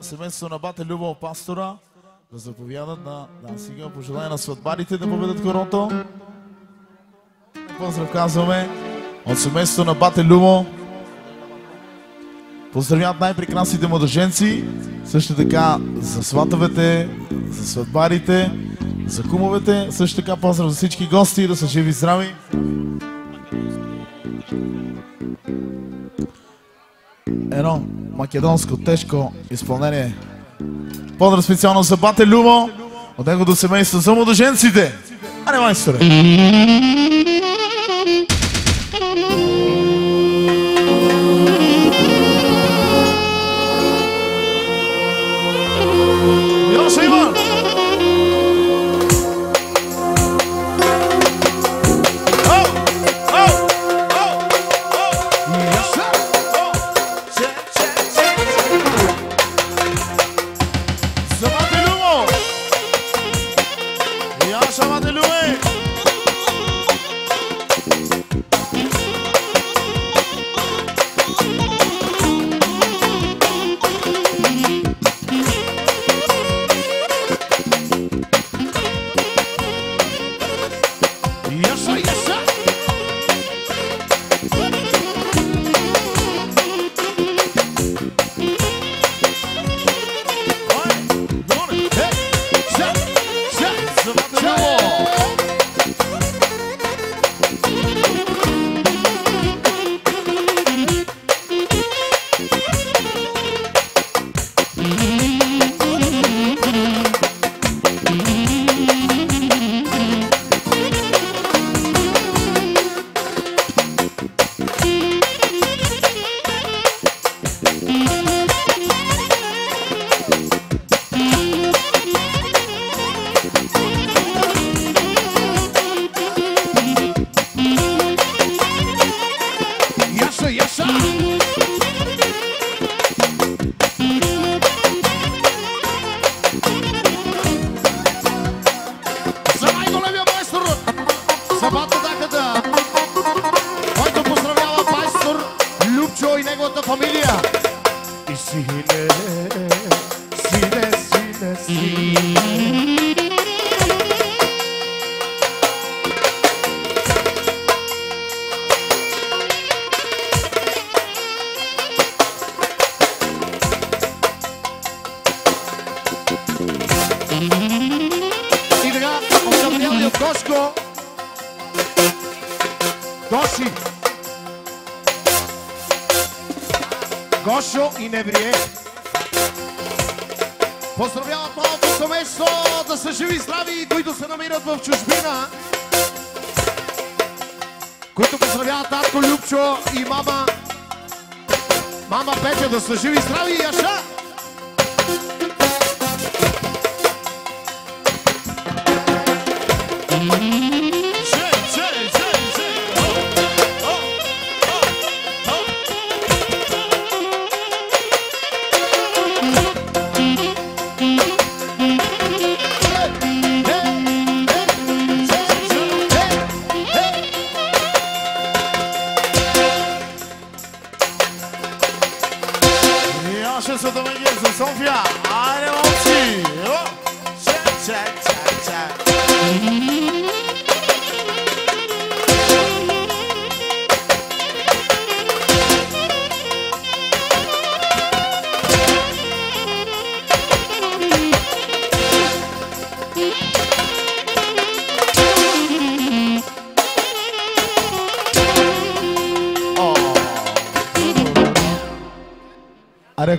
Семейството на бате Любов пастора да заповядат на дансинга. Пожелая на сватбарите да победат короното. Поздрав казваме от семейството на бате Любо. Поздравяват най-прекрасните младоженци, също така за сватовете, за сватбарите, за кумовете, също така поздрав за всички гости, да са живи и здрави. Македонско тежко изпълнение. Поздрав специално за Бате Люмо, от него до семейство за младоженците. Ане, майсторе!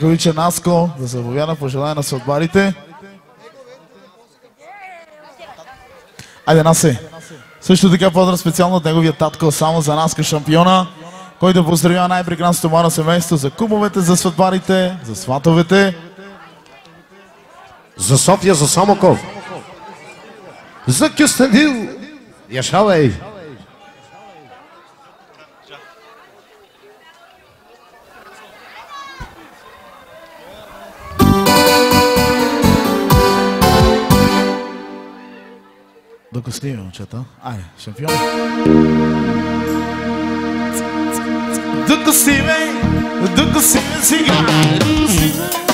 Николича Наско за Славовяна. Пожелание на съдбарите. Айде, Наси. Също така поздрав специално от неговия татко, само за Наска шампиона, който да поздравя най-прекрасното мано семейство за кубовете, за сватбарите, за сватовете. За София, за Самоков. За Кюстендил. Яшавай. gostei, Chetão. Tá? Ai, champion. Duco Steven, Duco Steven, siga. Duco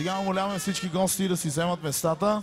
Сега моляваме всички гости да си вземат местата.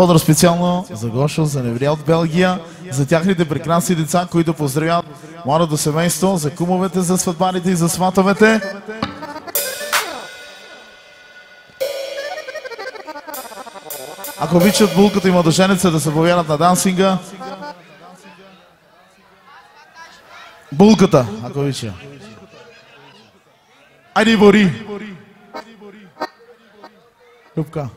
Подър специално за Гошо, за Неврия от Белгия, за тяхните прекрасни деца, които поздравяват младото семейство, за кумовете, за сватбаните и за сватовете. Ако обичат булката и младоженеца да се повярат на дансинга. Булката, ако обича. Айде, бори! Любка.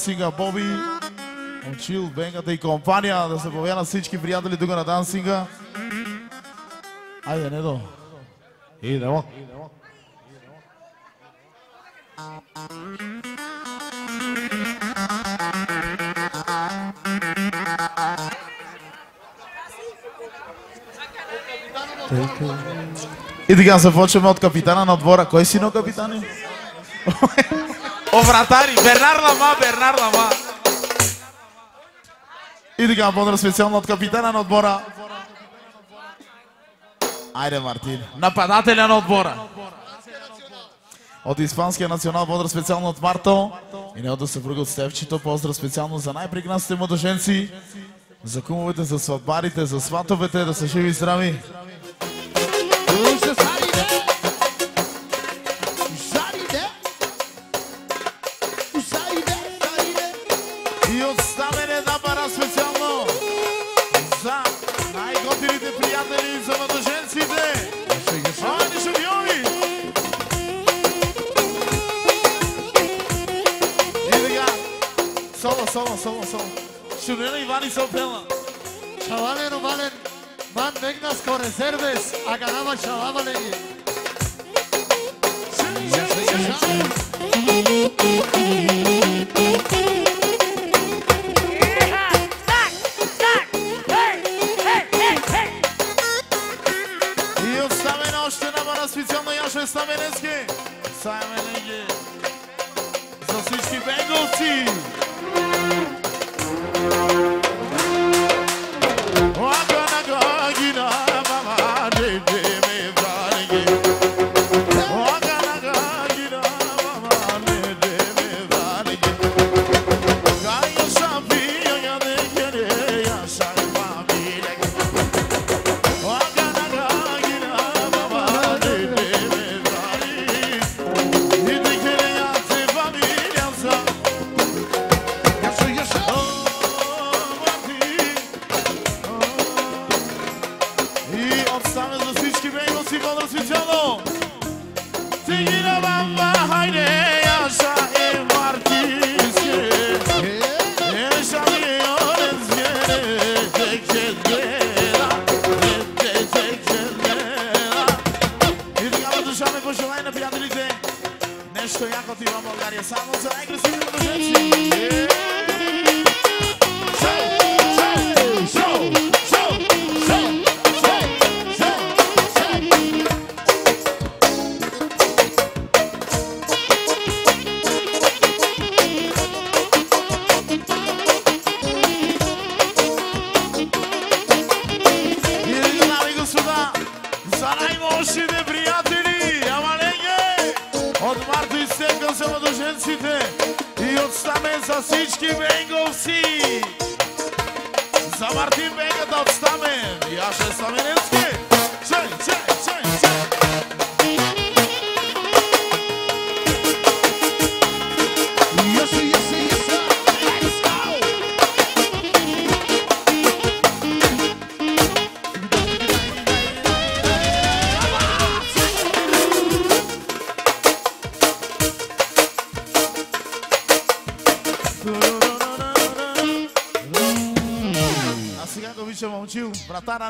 Дансинга Боби, Момчил, Бенгата и компания, да се повяна всички приятели тук на дансинга. Айде, Недо. Идемо. И така започваме от капитана на отбора. Кой си на капитани? О, вратари! Бернар Лама, Бернар Лама. И така, поздрав специално от капитана на отбора. Айде, Мартин. Нападателя на отбора. От Испанския национал поздрав специално от Марто и неговата съпруга от Стевчето. Поздрав специално за най-прекрасните младоженци, за кумовете, за сватбарите, за сватовете, да са живи и здрави. reserves a cada chaval. Sí, sí, sí,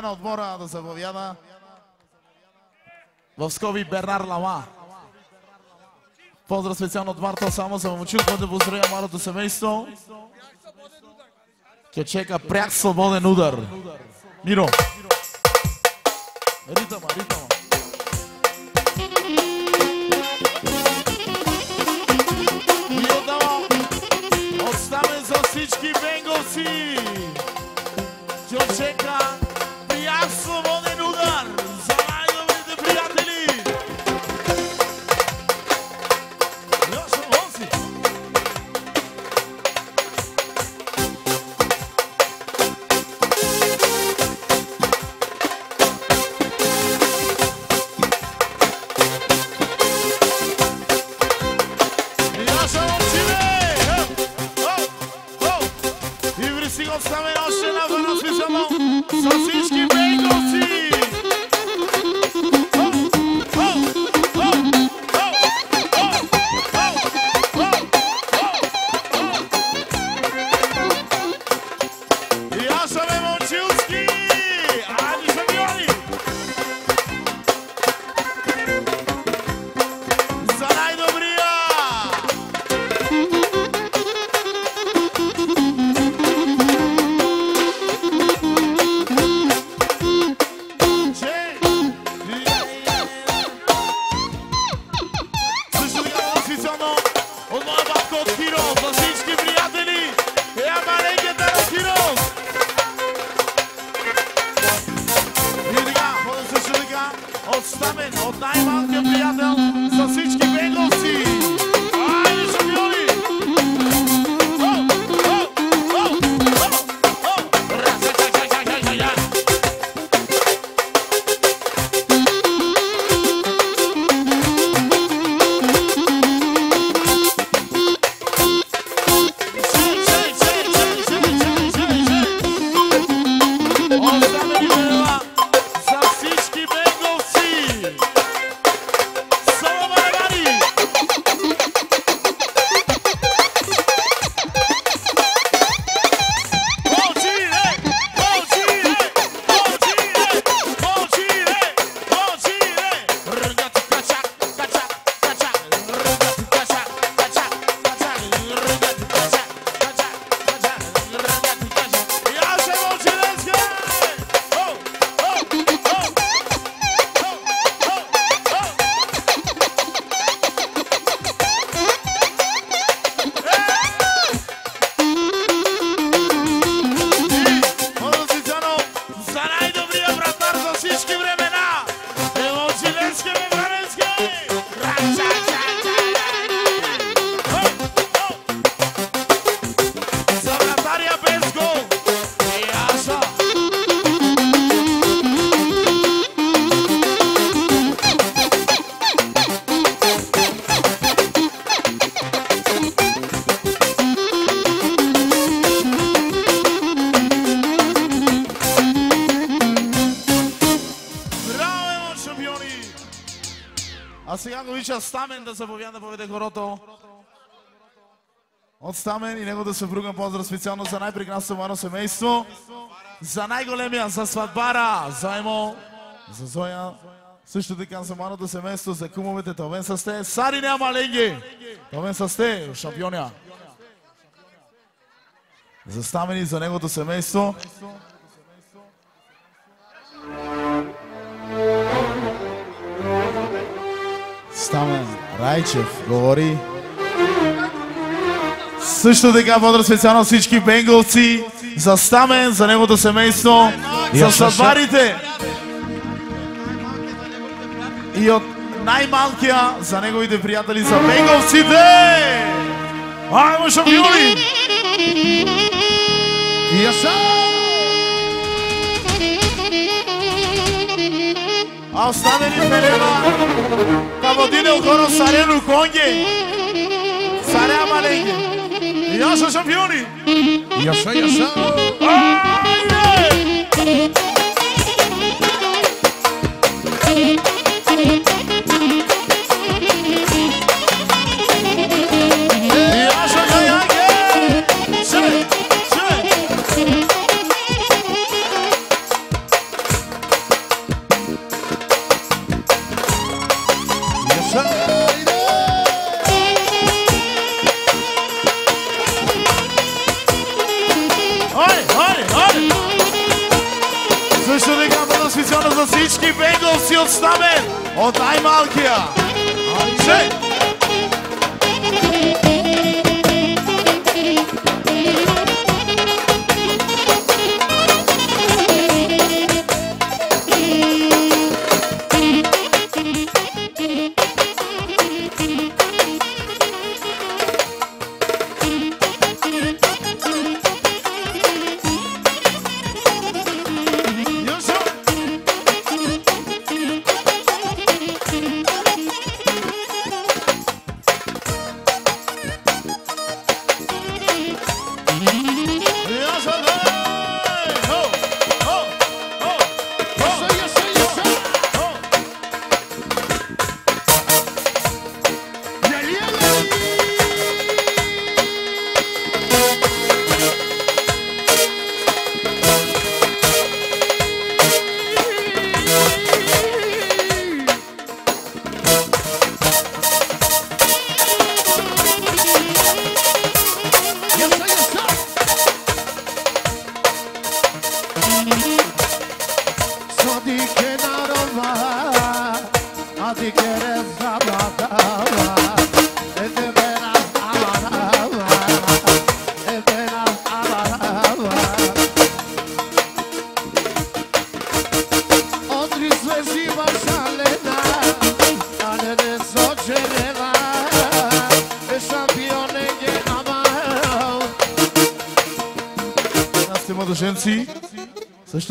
братара на отбора да заповяда. В скоби Бернар Лама. Поздрав специално от Марта само за момчил, който поздравя малото семейство. Ке чека пряк свободен удар. Миро. Да заповяда да поведе хорото. От Стамен и неговата съпруга поздрав специално за най-прекрасно мано семейство. За най-големия, за сватбара, за Емо, за Зоя. Също така за маното семейство, за кумовете, това са сте. Сари няма ленги! Това са сте, шампионя. За Стамен и за неговото семейство. Райчев говори. Също така бодра специално всички бенговци за Стамен, за неговото семейство, за съдбарите. И от най-малкия за неговите приятели, за бенговците! Аймо шампиони! Яса! А останали перева Каводине охоро Сарено Конге Саря Маленге Яша шампиони! Яса, яса! Айде!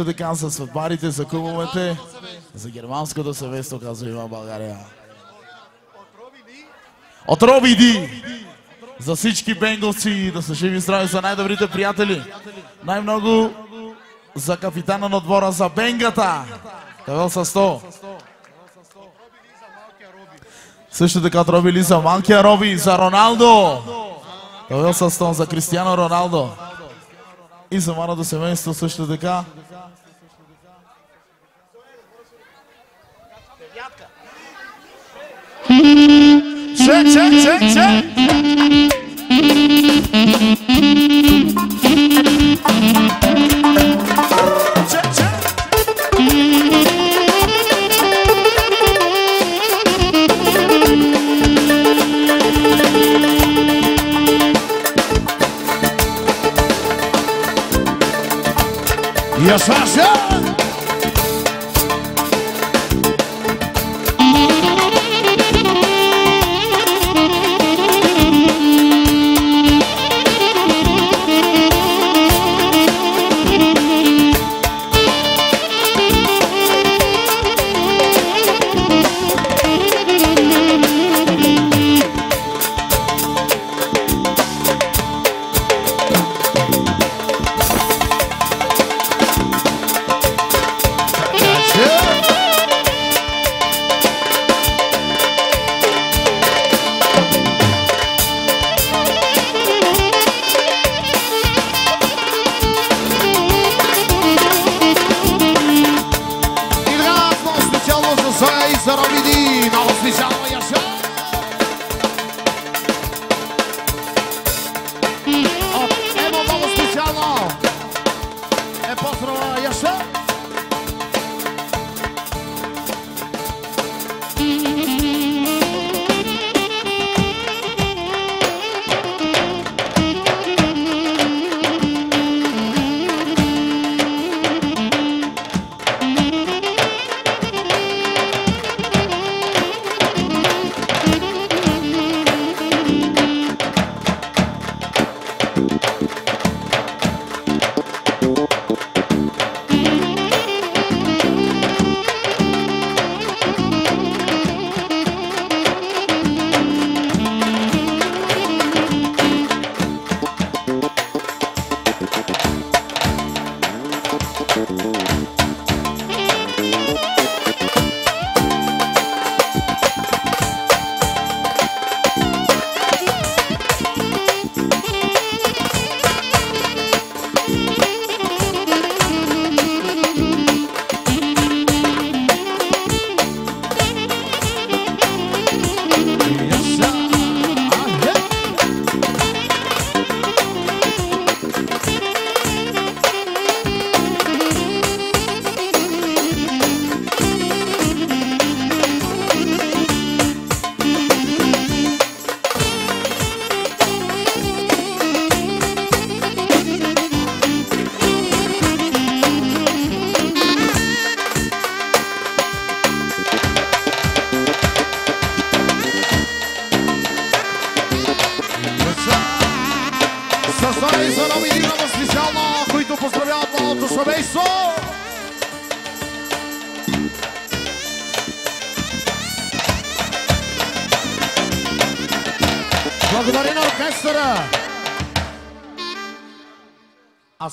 Също така за сватбарите, за кумовете, за германското семейство, казва Иван България. От Робиди! За всички бенговци да са живи здрави, за най-добрите приятели. Най-много за капитана на отбора, за Бенгата. Тавел са 100. Също така Роби Ли за малкия Роби, за Роналдо. Тавел са 100 за Кристиано Роналдо. И за младото семейство също така.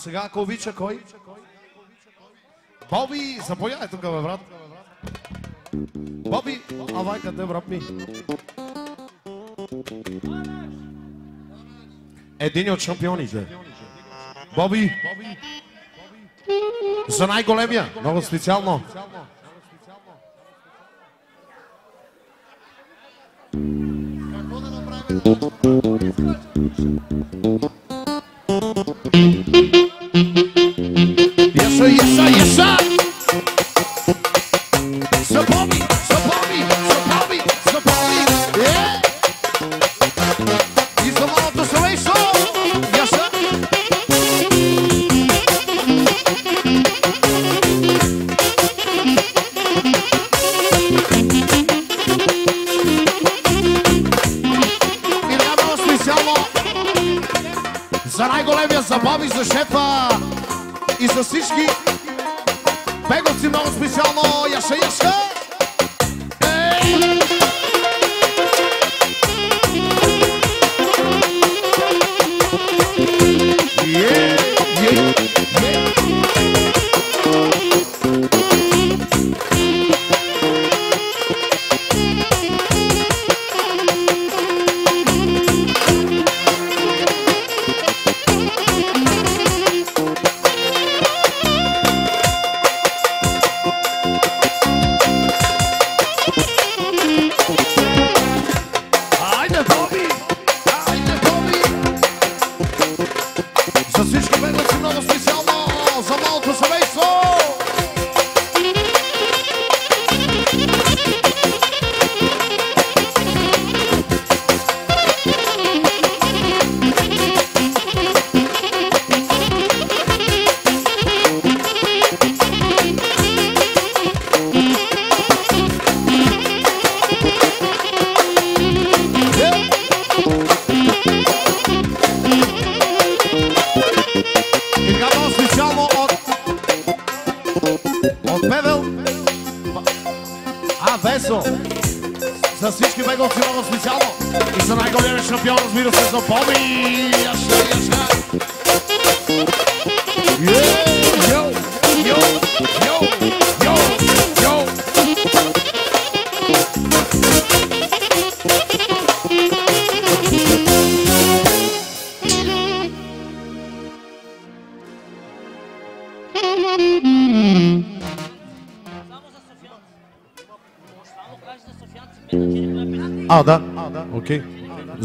Сега, ако обича, кой? Боби, заповядай тук, бе, брат. Боби, авай къде, брат ми? Един от шампионите. Боби, за най-големия, много специално.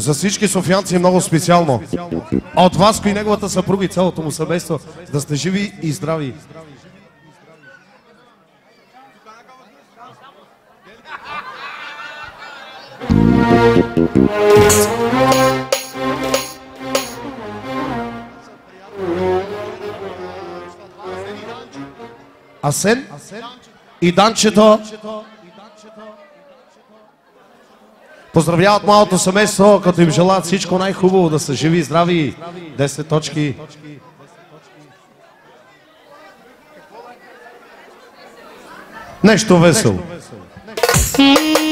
За всички софиянци е много специално. От Васко и неговата съпруга и цялото му семейство да сте живи и здрави. Асен и Данчето Поздравяват малото семейство, като им желаят всичко най-хубаво, да са живи здрави. 10 точки. Нещо весело. И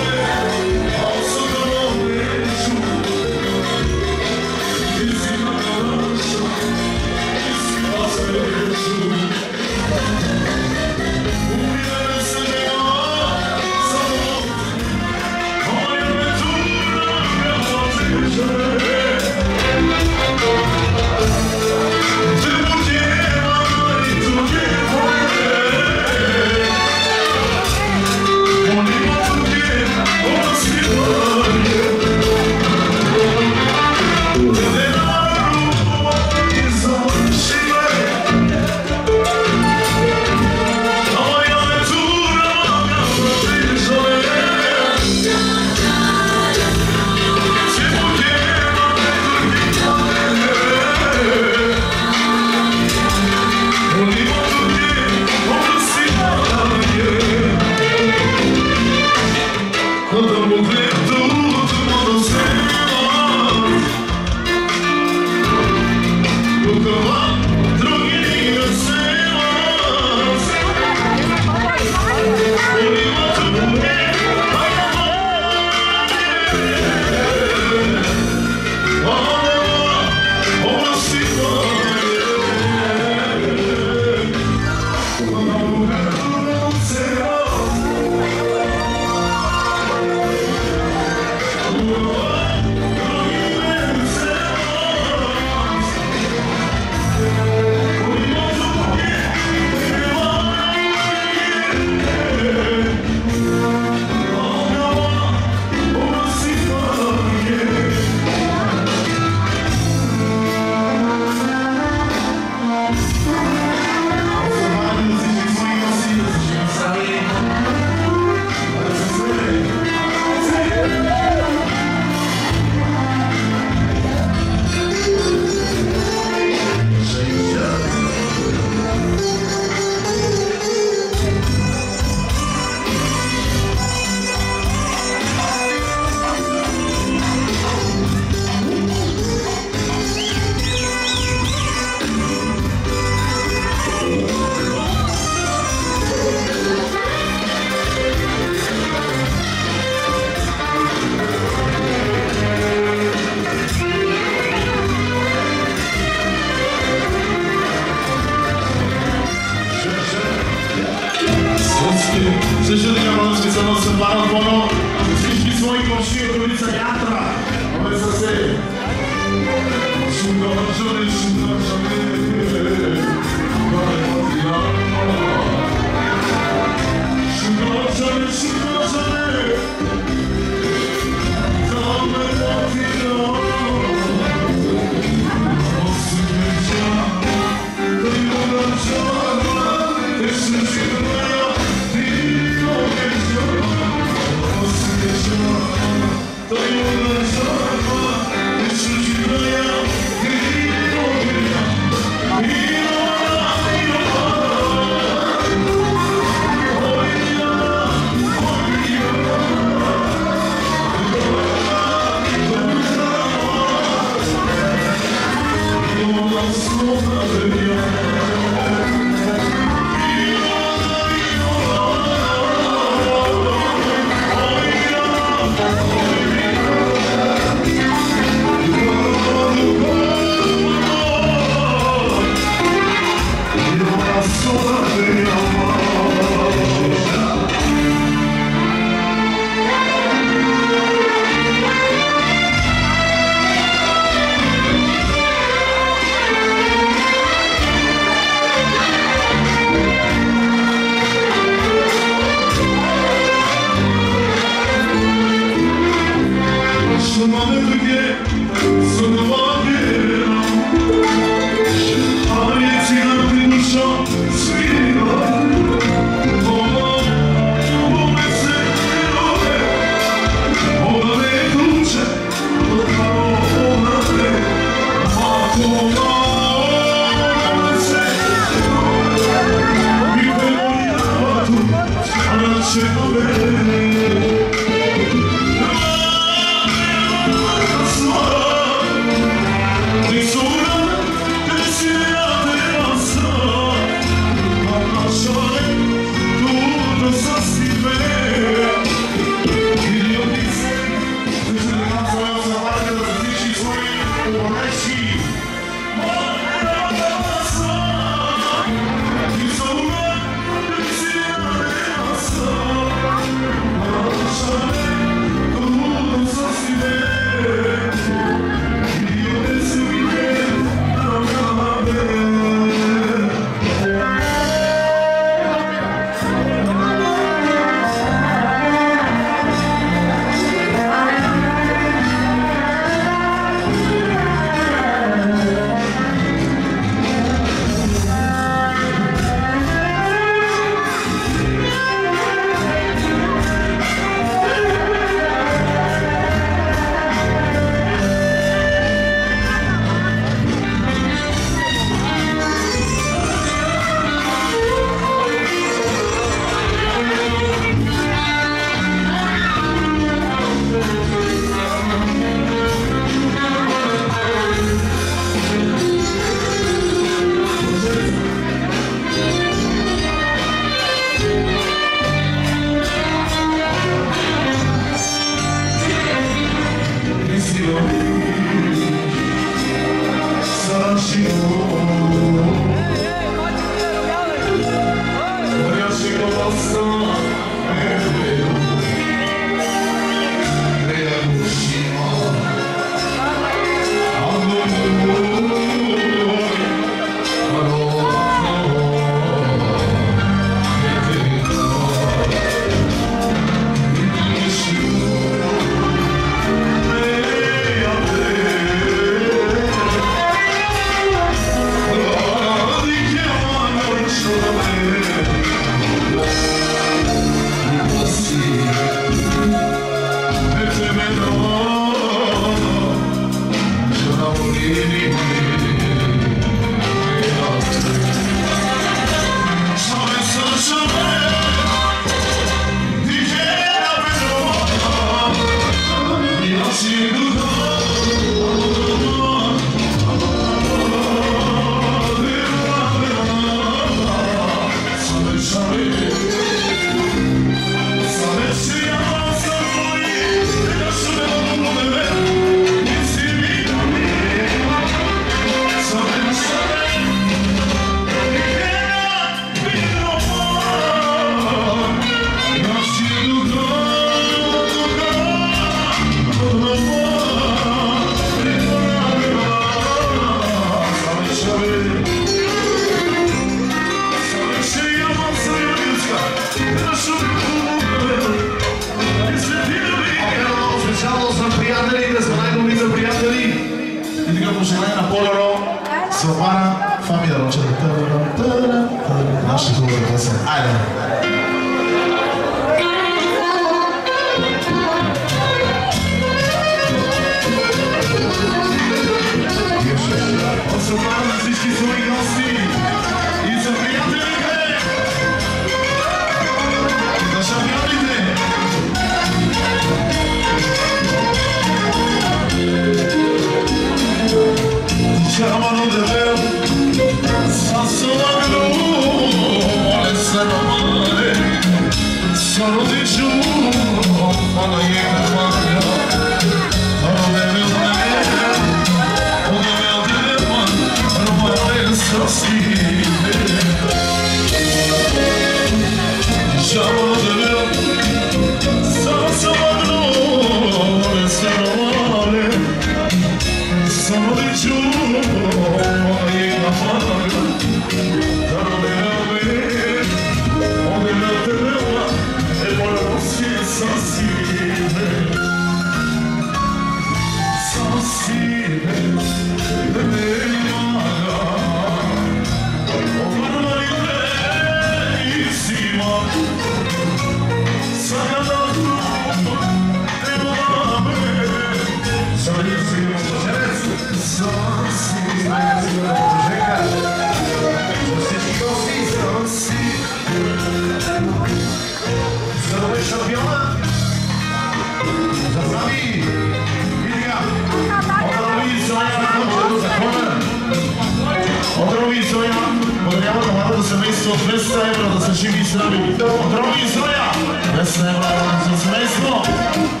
Krasneva, Ramzis Mesmo.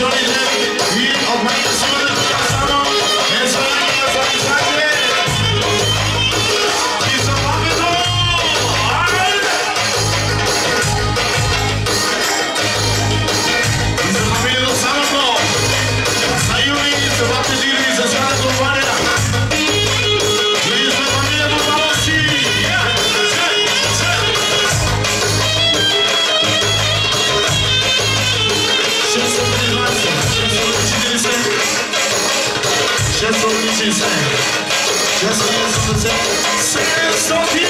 Johnny Depp. Don't.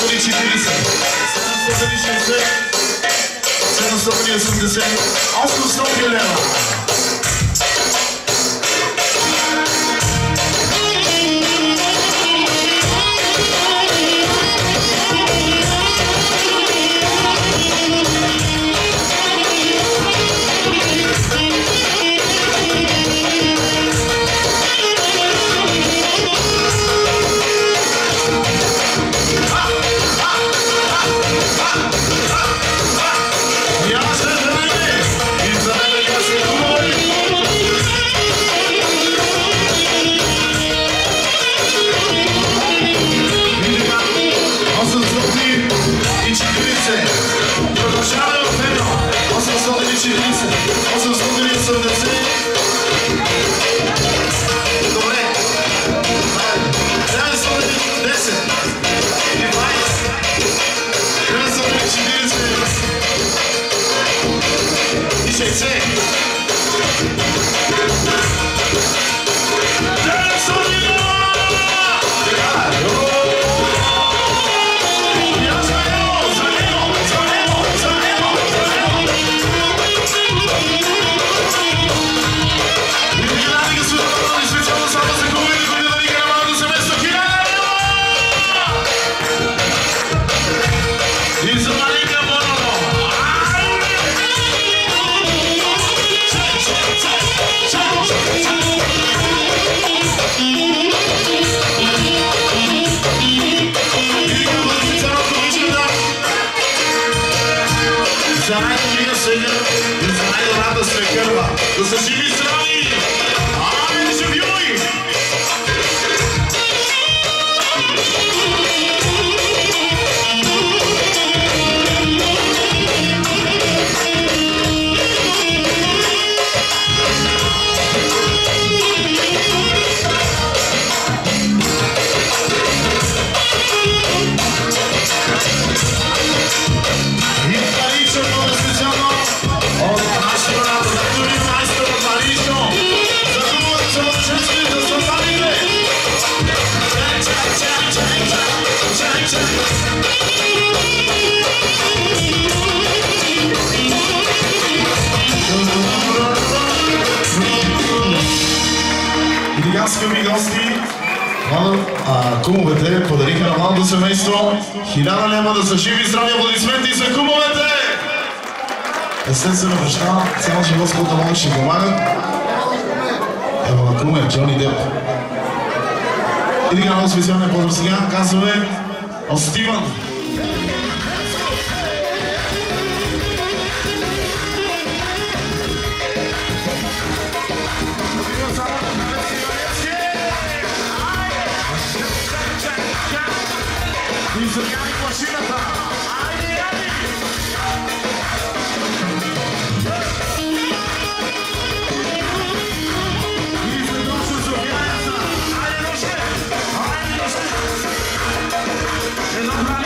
polisi değilsin. Senin sözün içinsin. Senin sözün içinsin. que sözün yerlerine. Кумовете подариха на младото семейство хиляда лева да са живи и здрави аплодисменти за кумовете! Естествено, баща, цял живот с могат ще помагат. Ево на куме, Джони Деп. И така, много специален поздрав сега казваме от Стивън. Едно бралиги!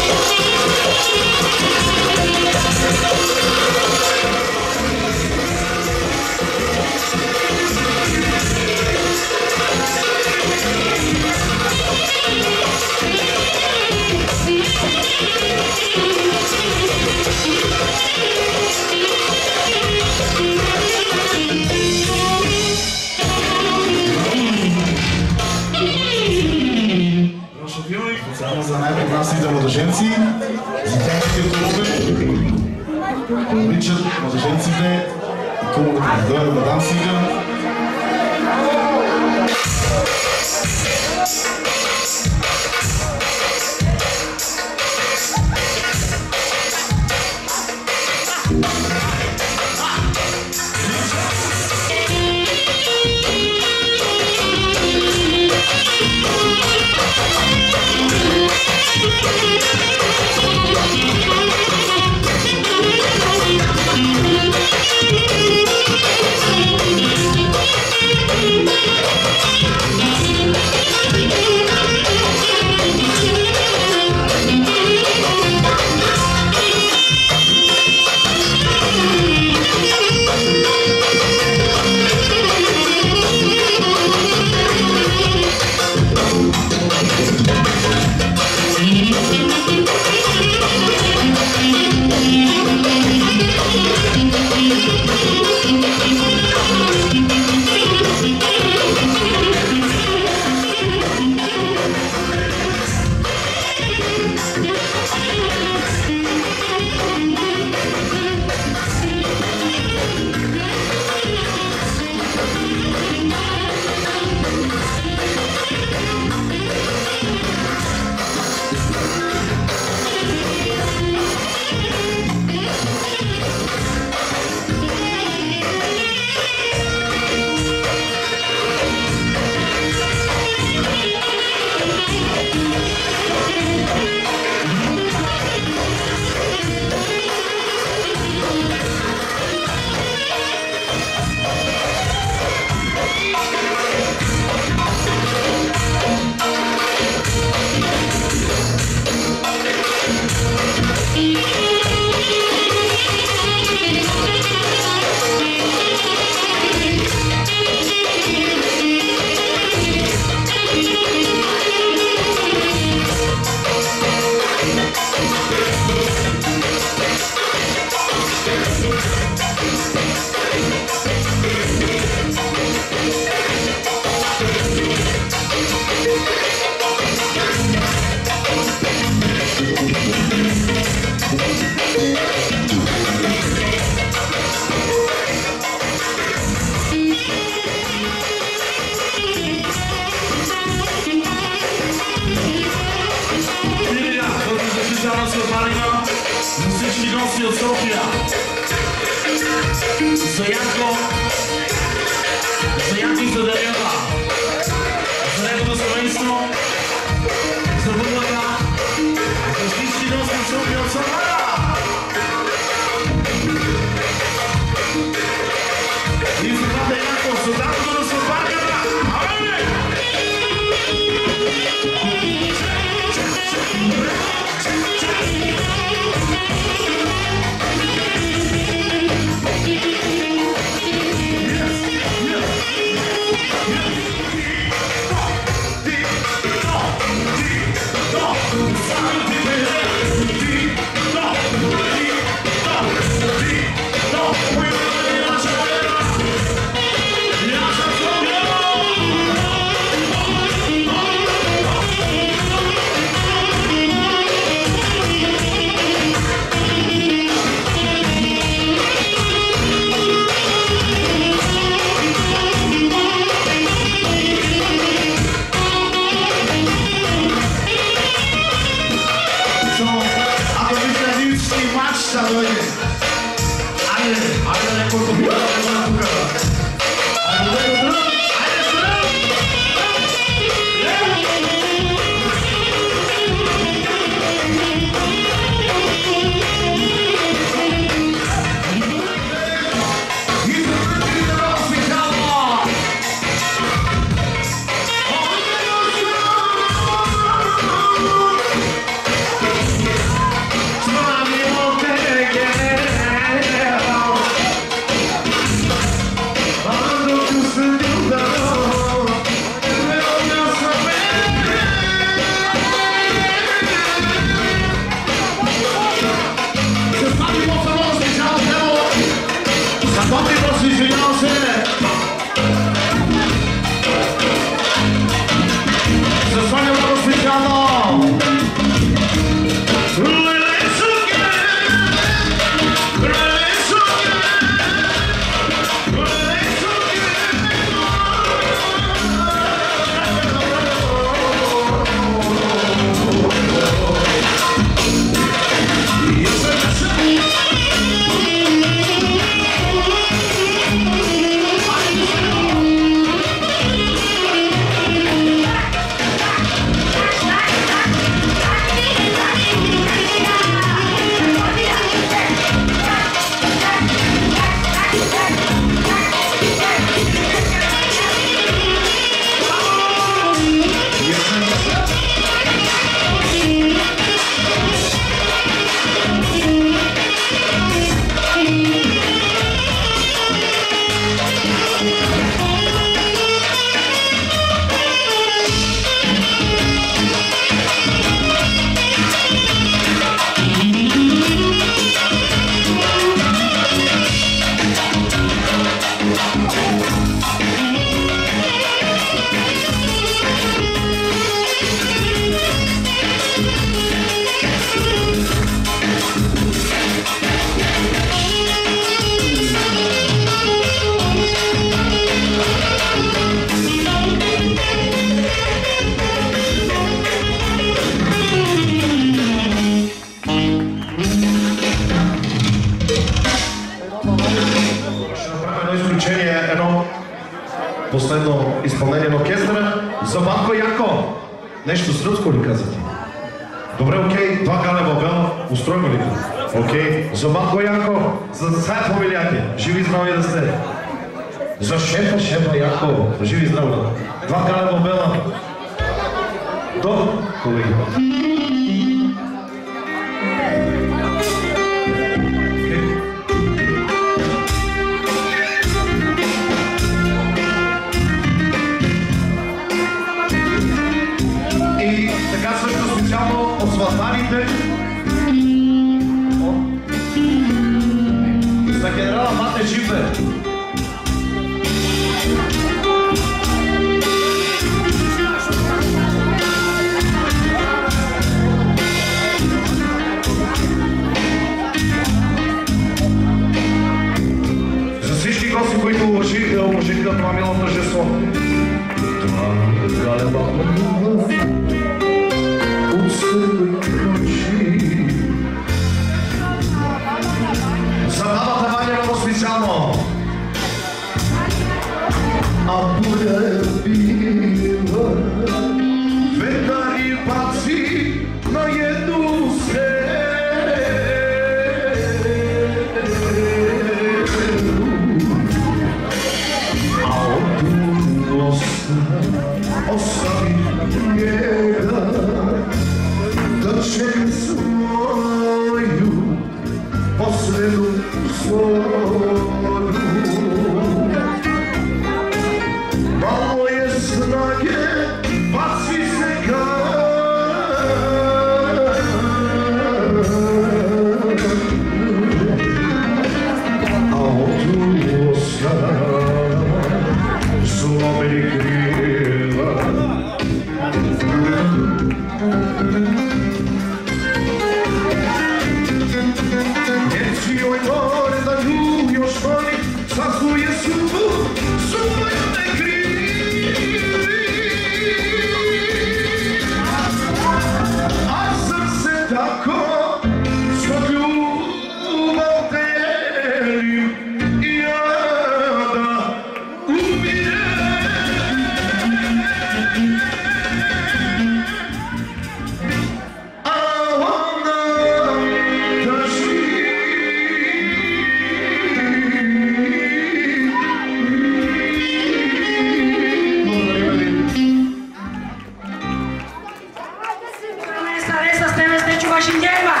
našim dějinám.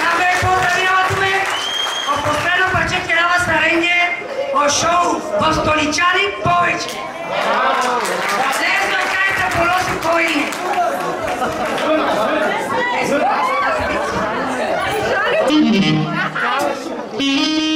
Právě po terminátume o postranu pačetě na vás nareně o show Postoličany Povečky. Dnes dokážete polosu kojiny. Thank you.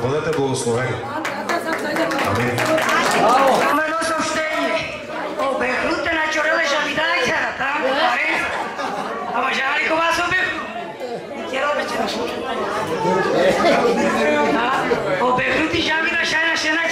бъдете благословени. Амин. Imeno na šajna šena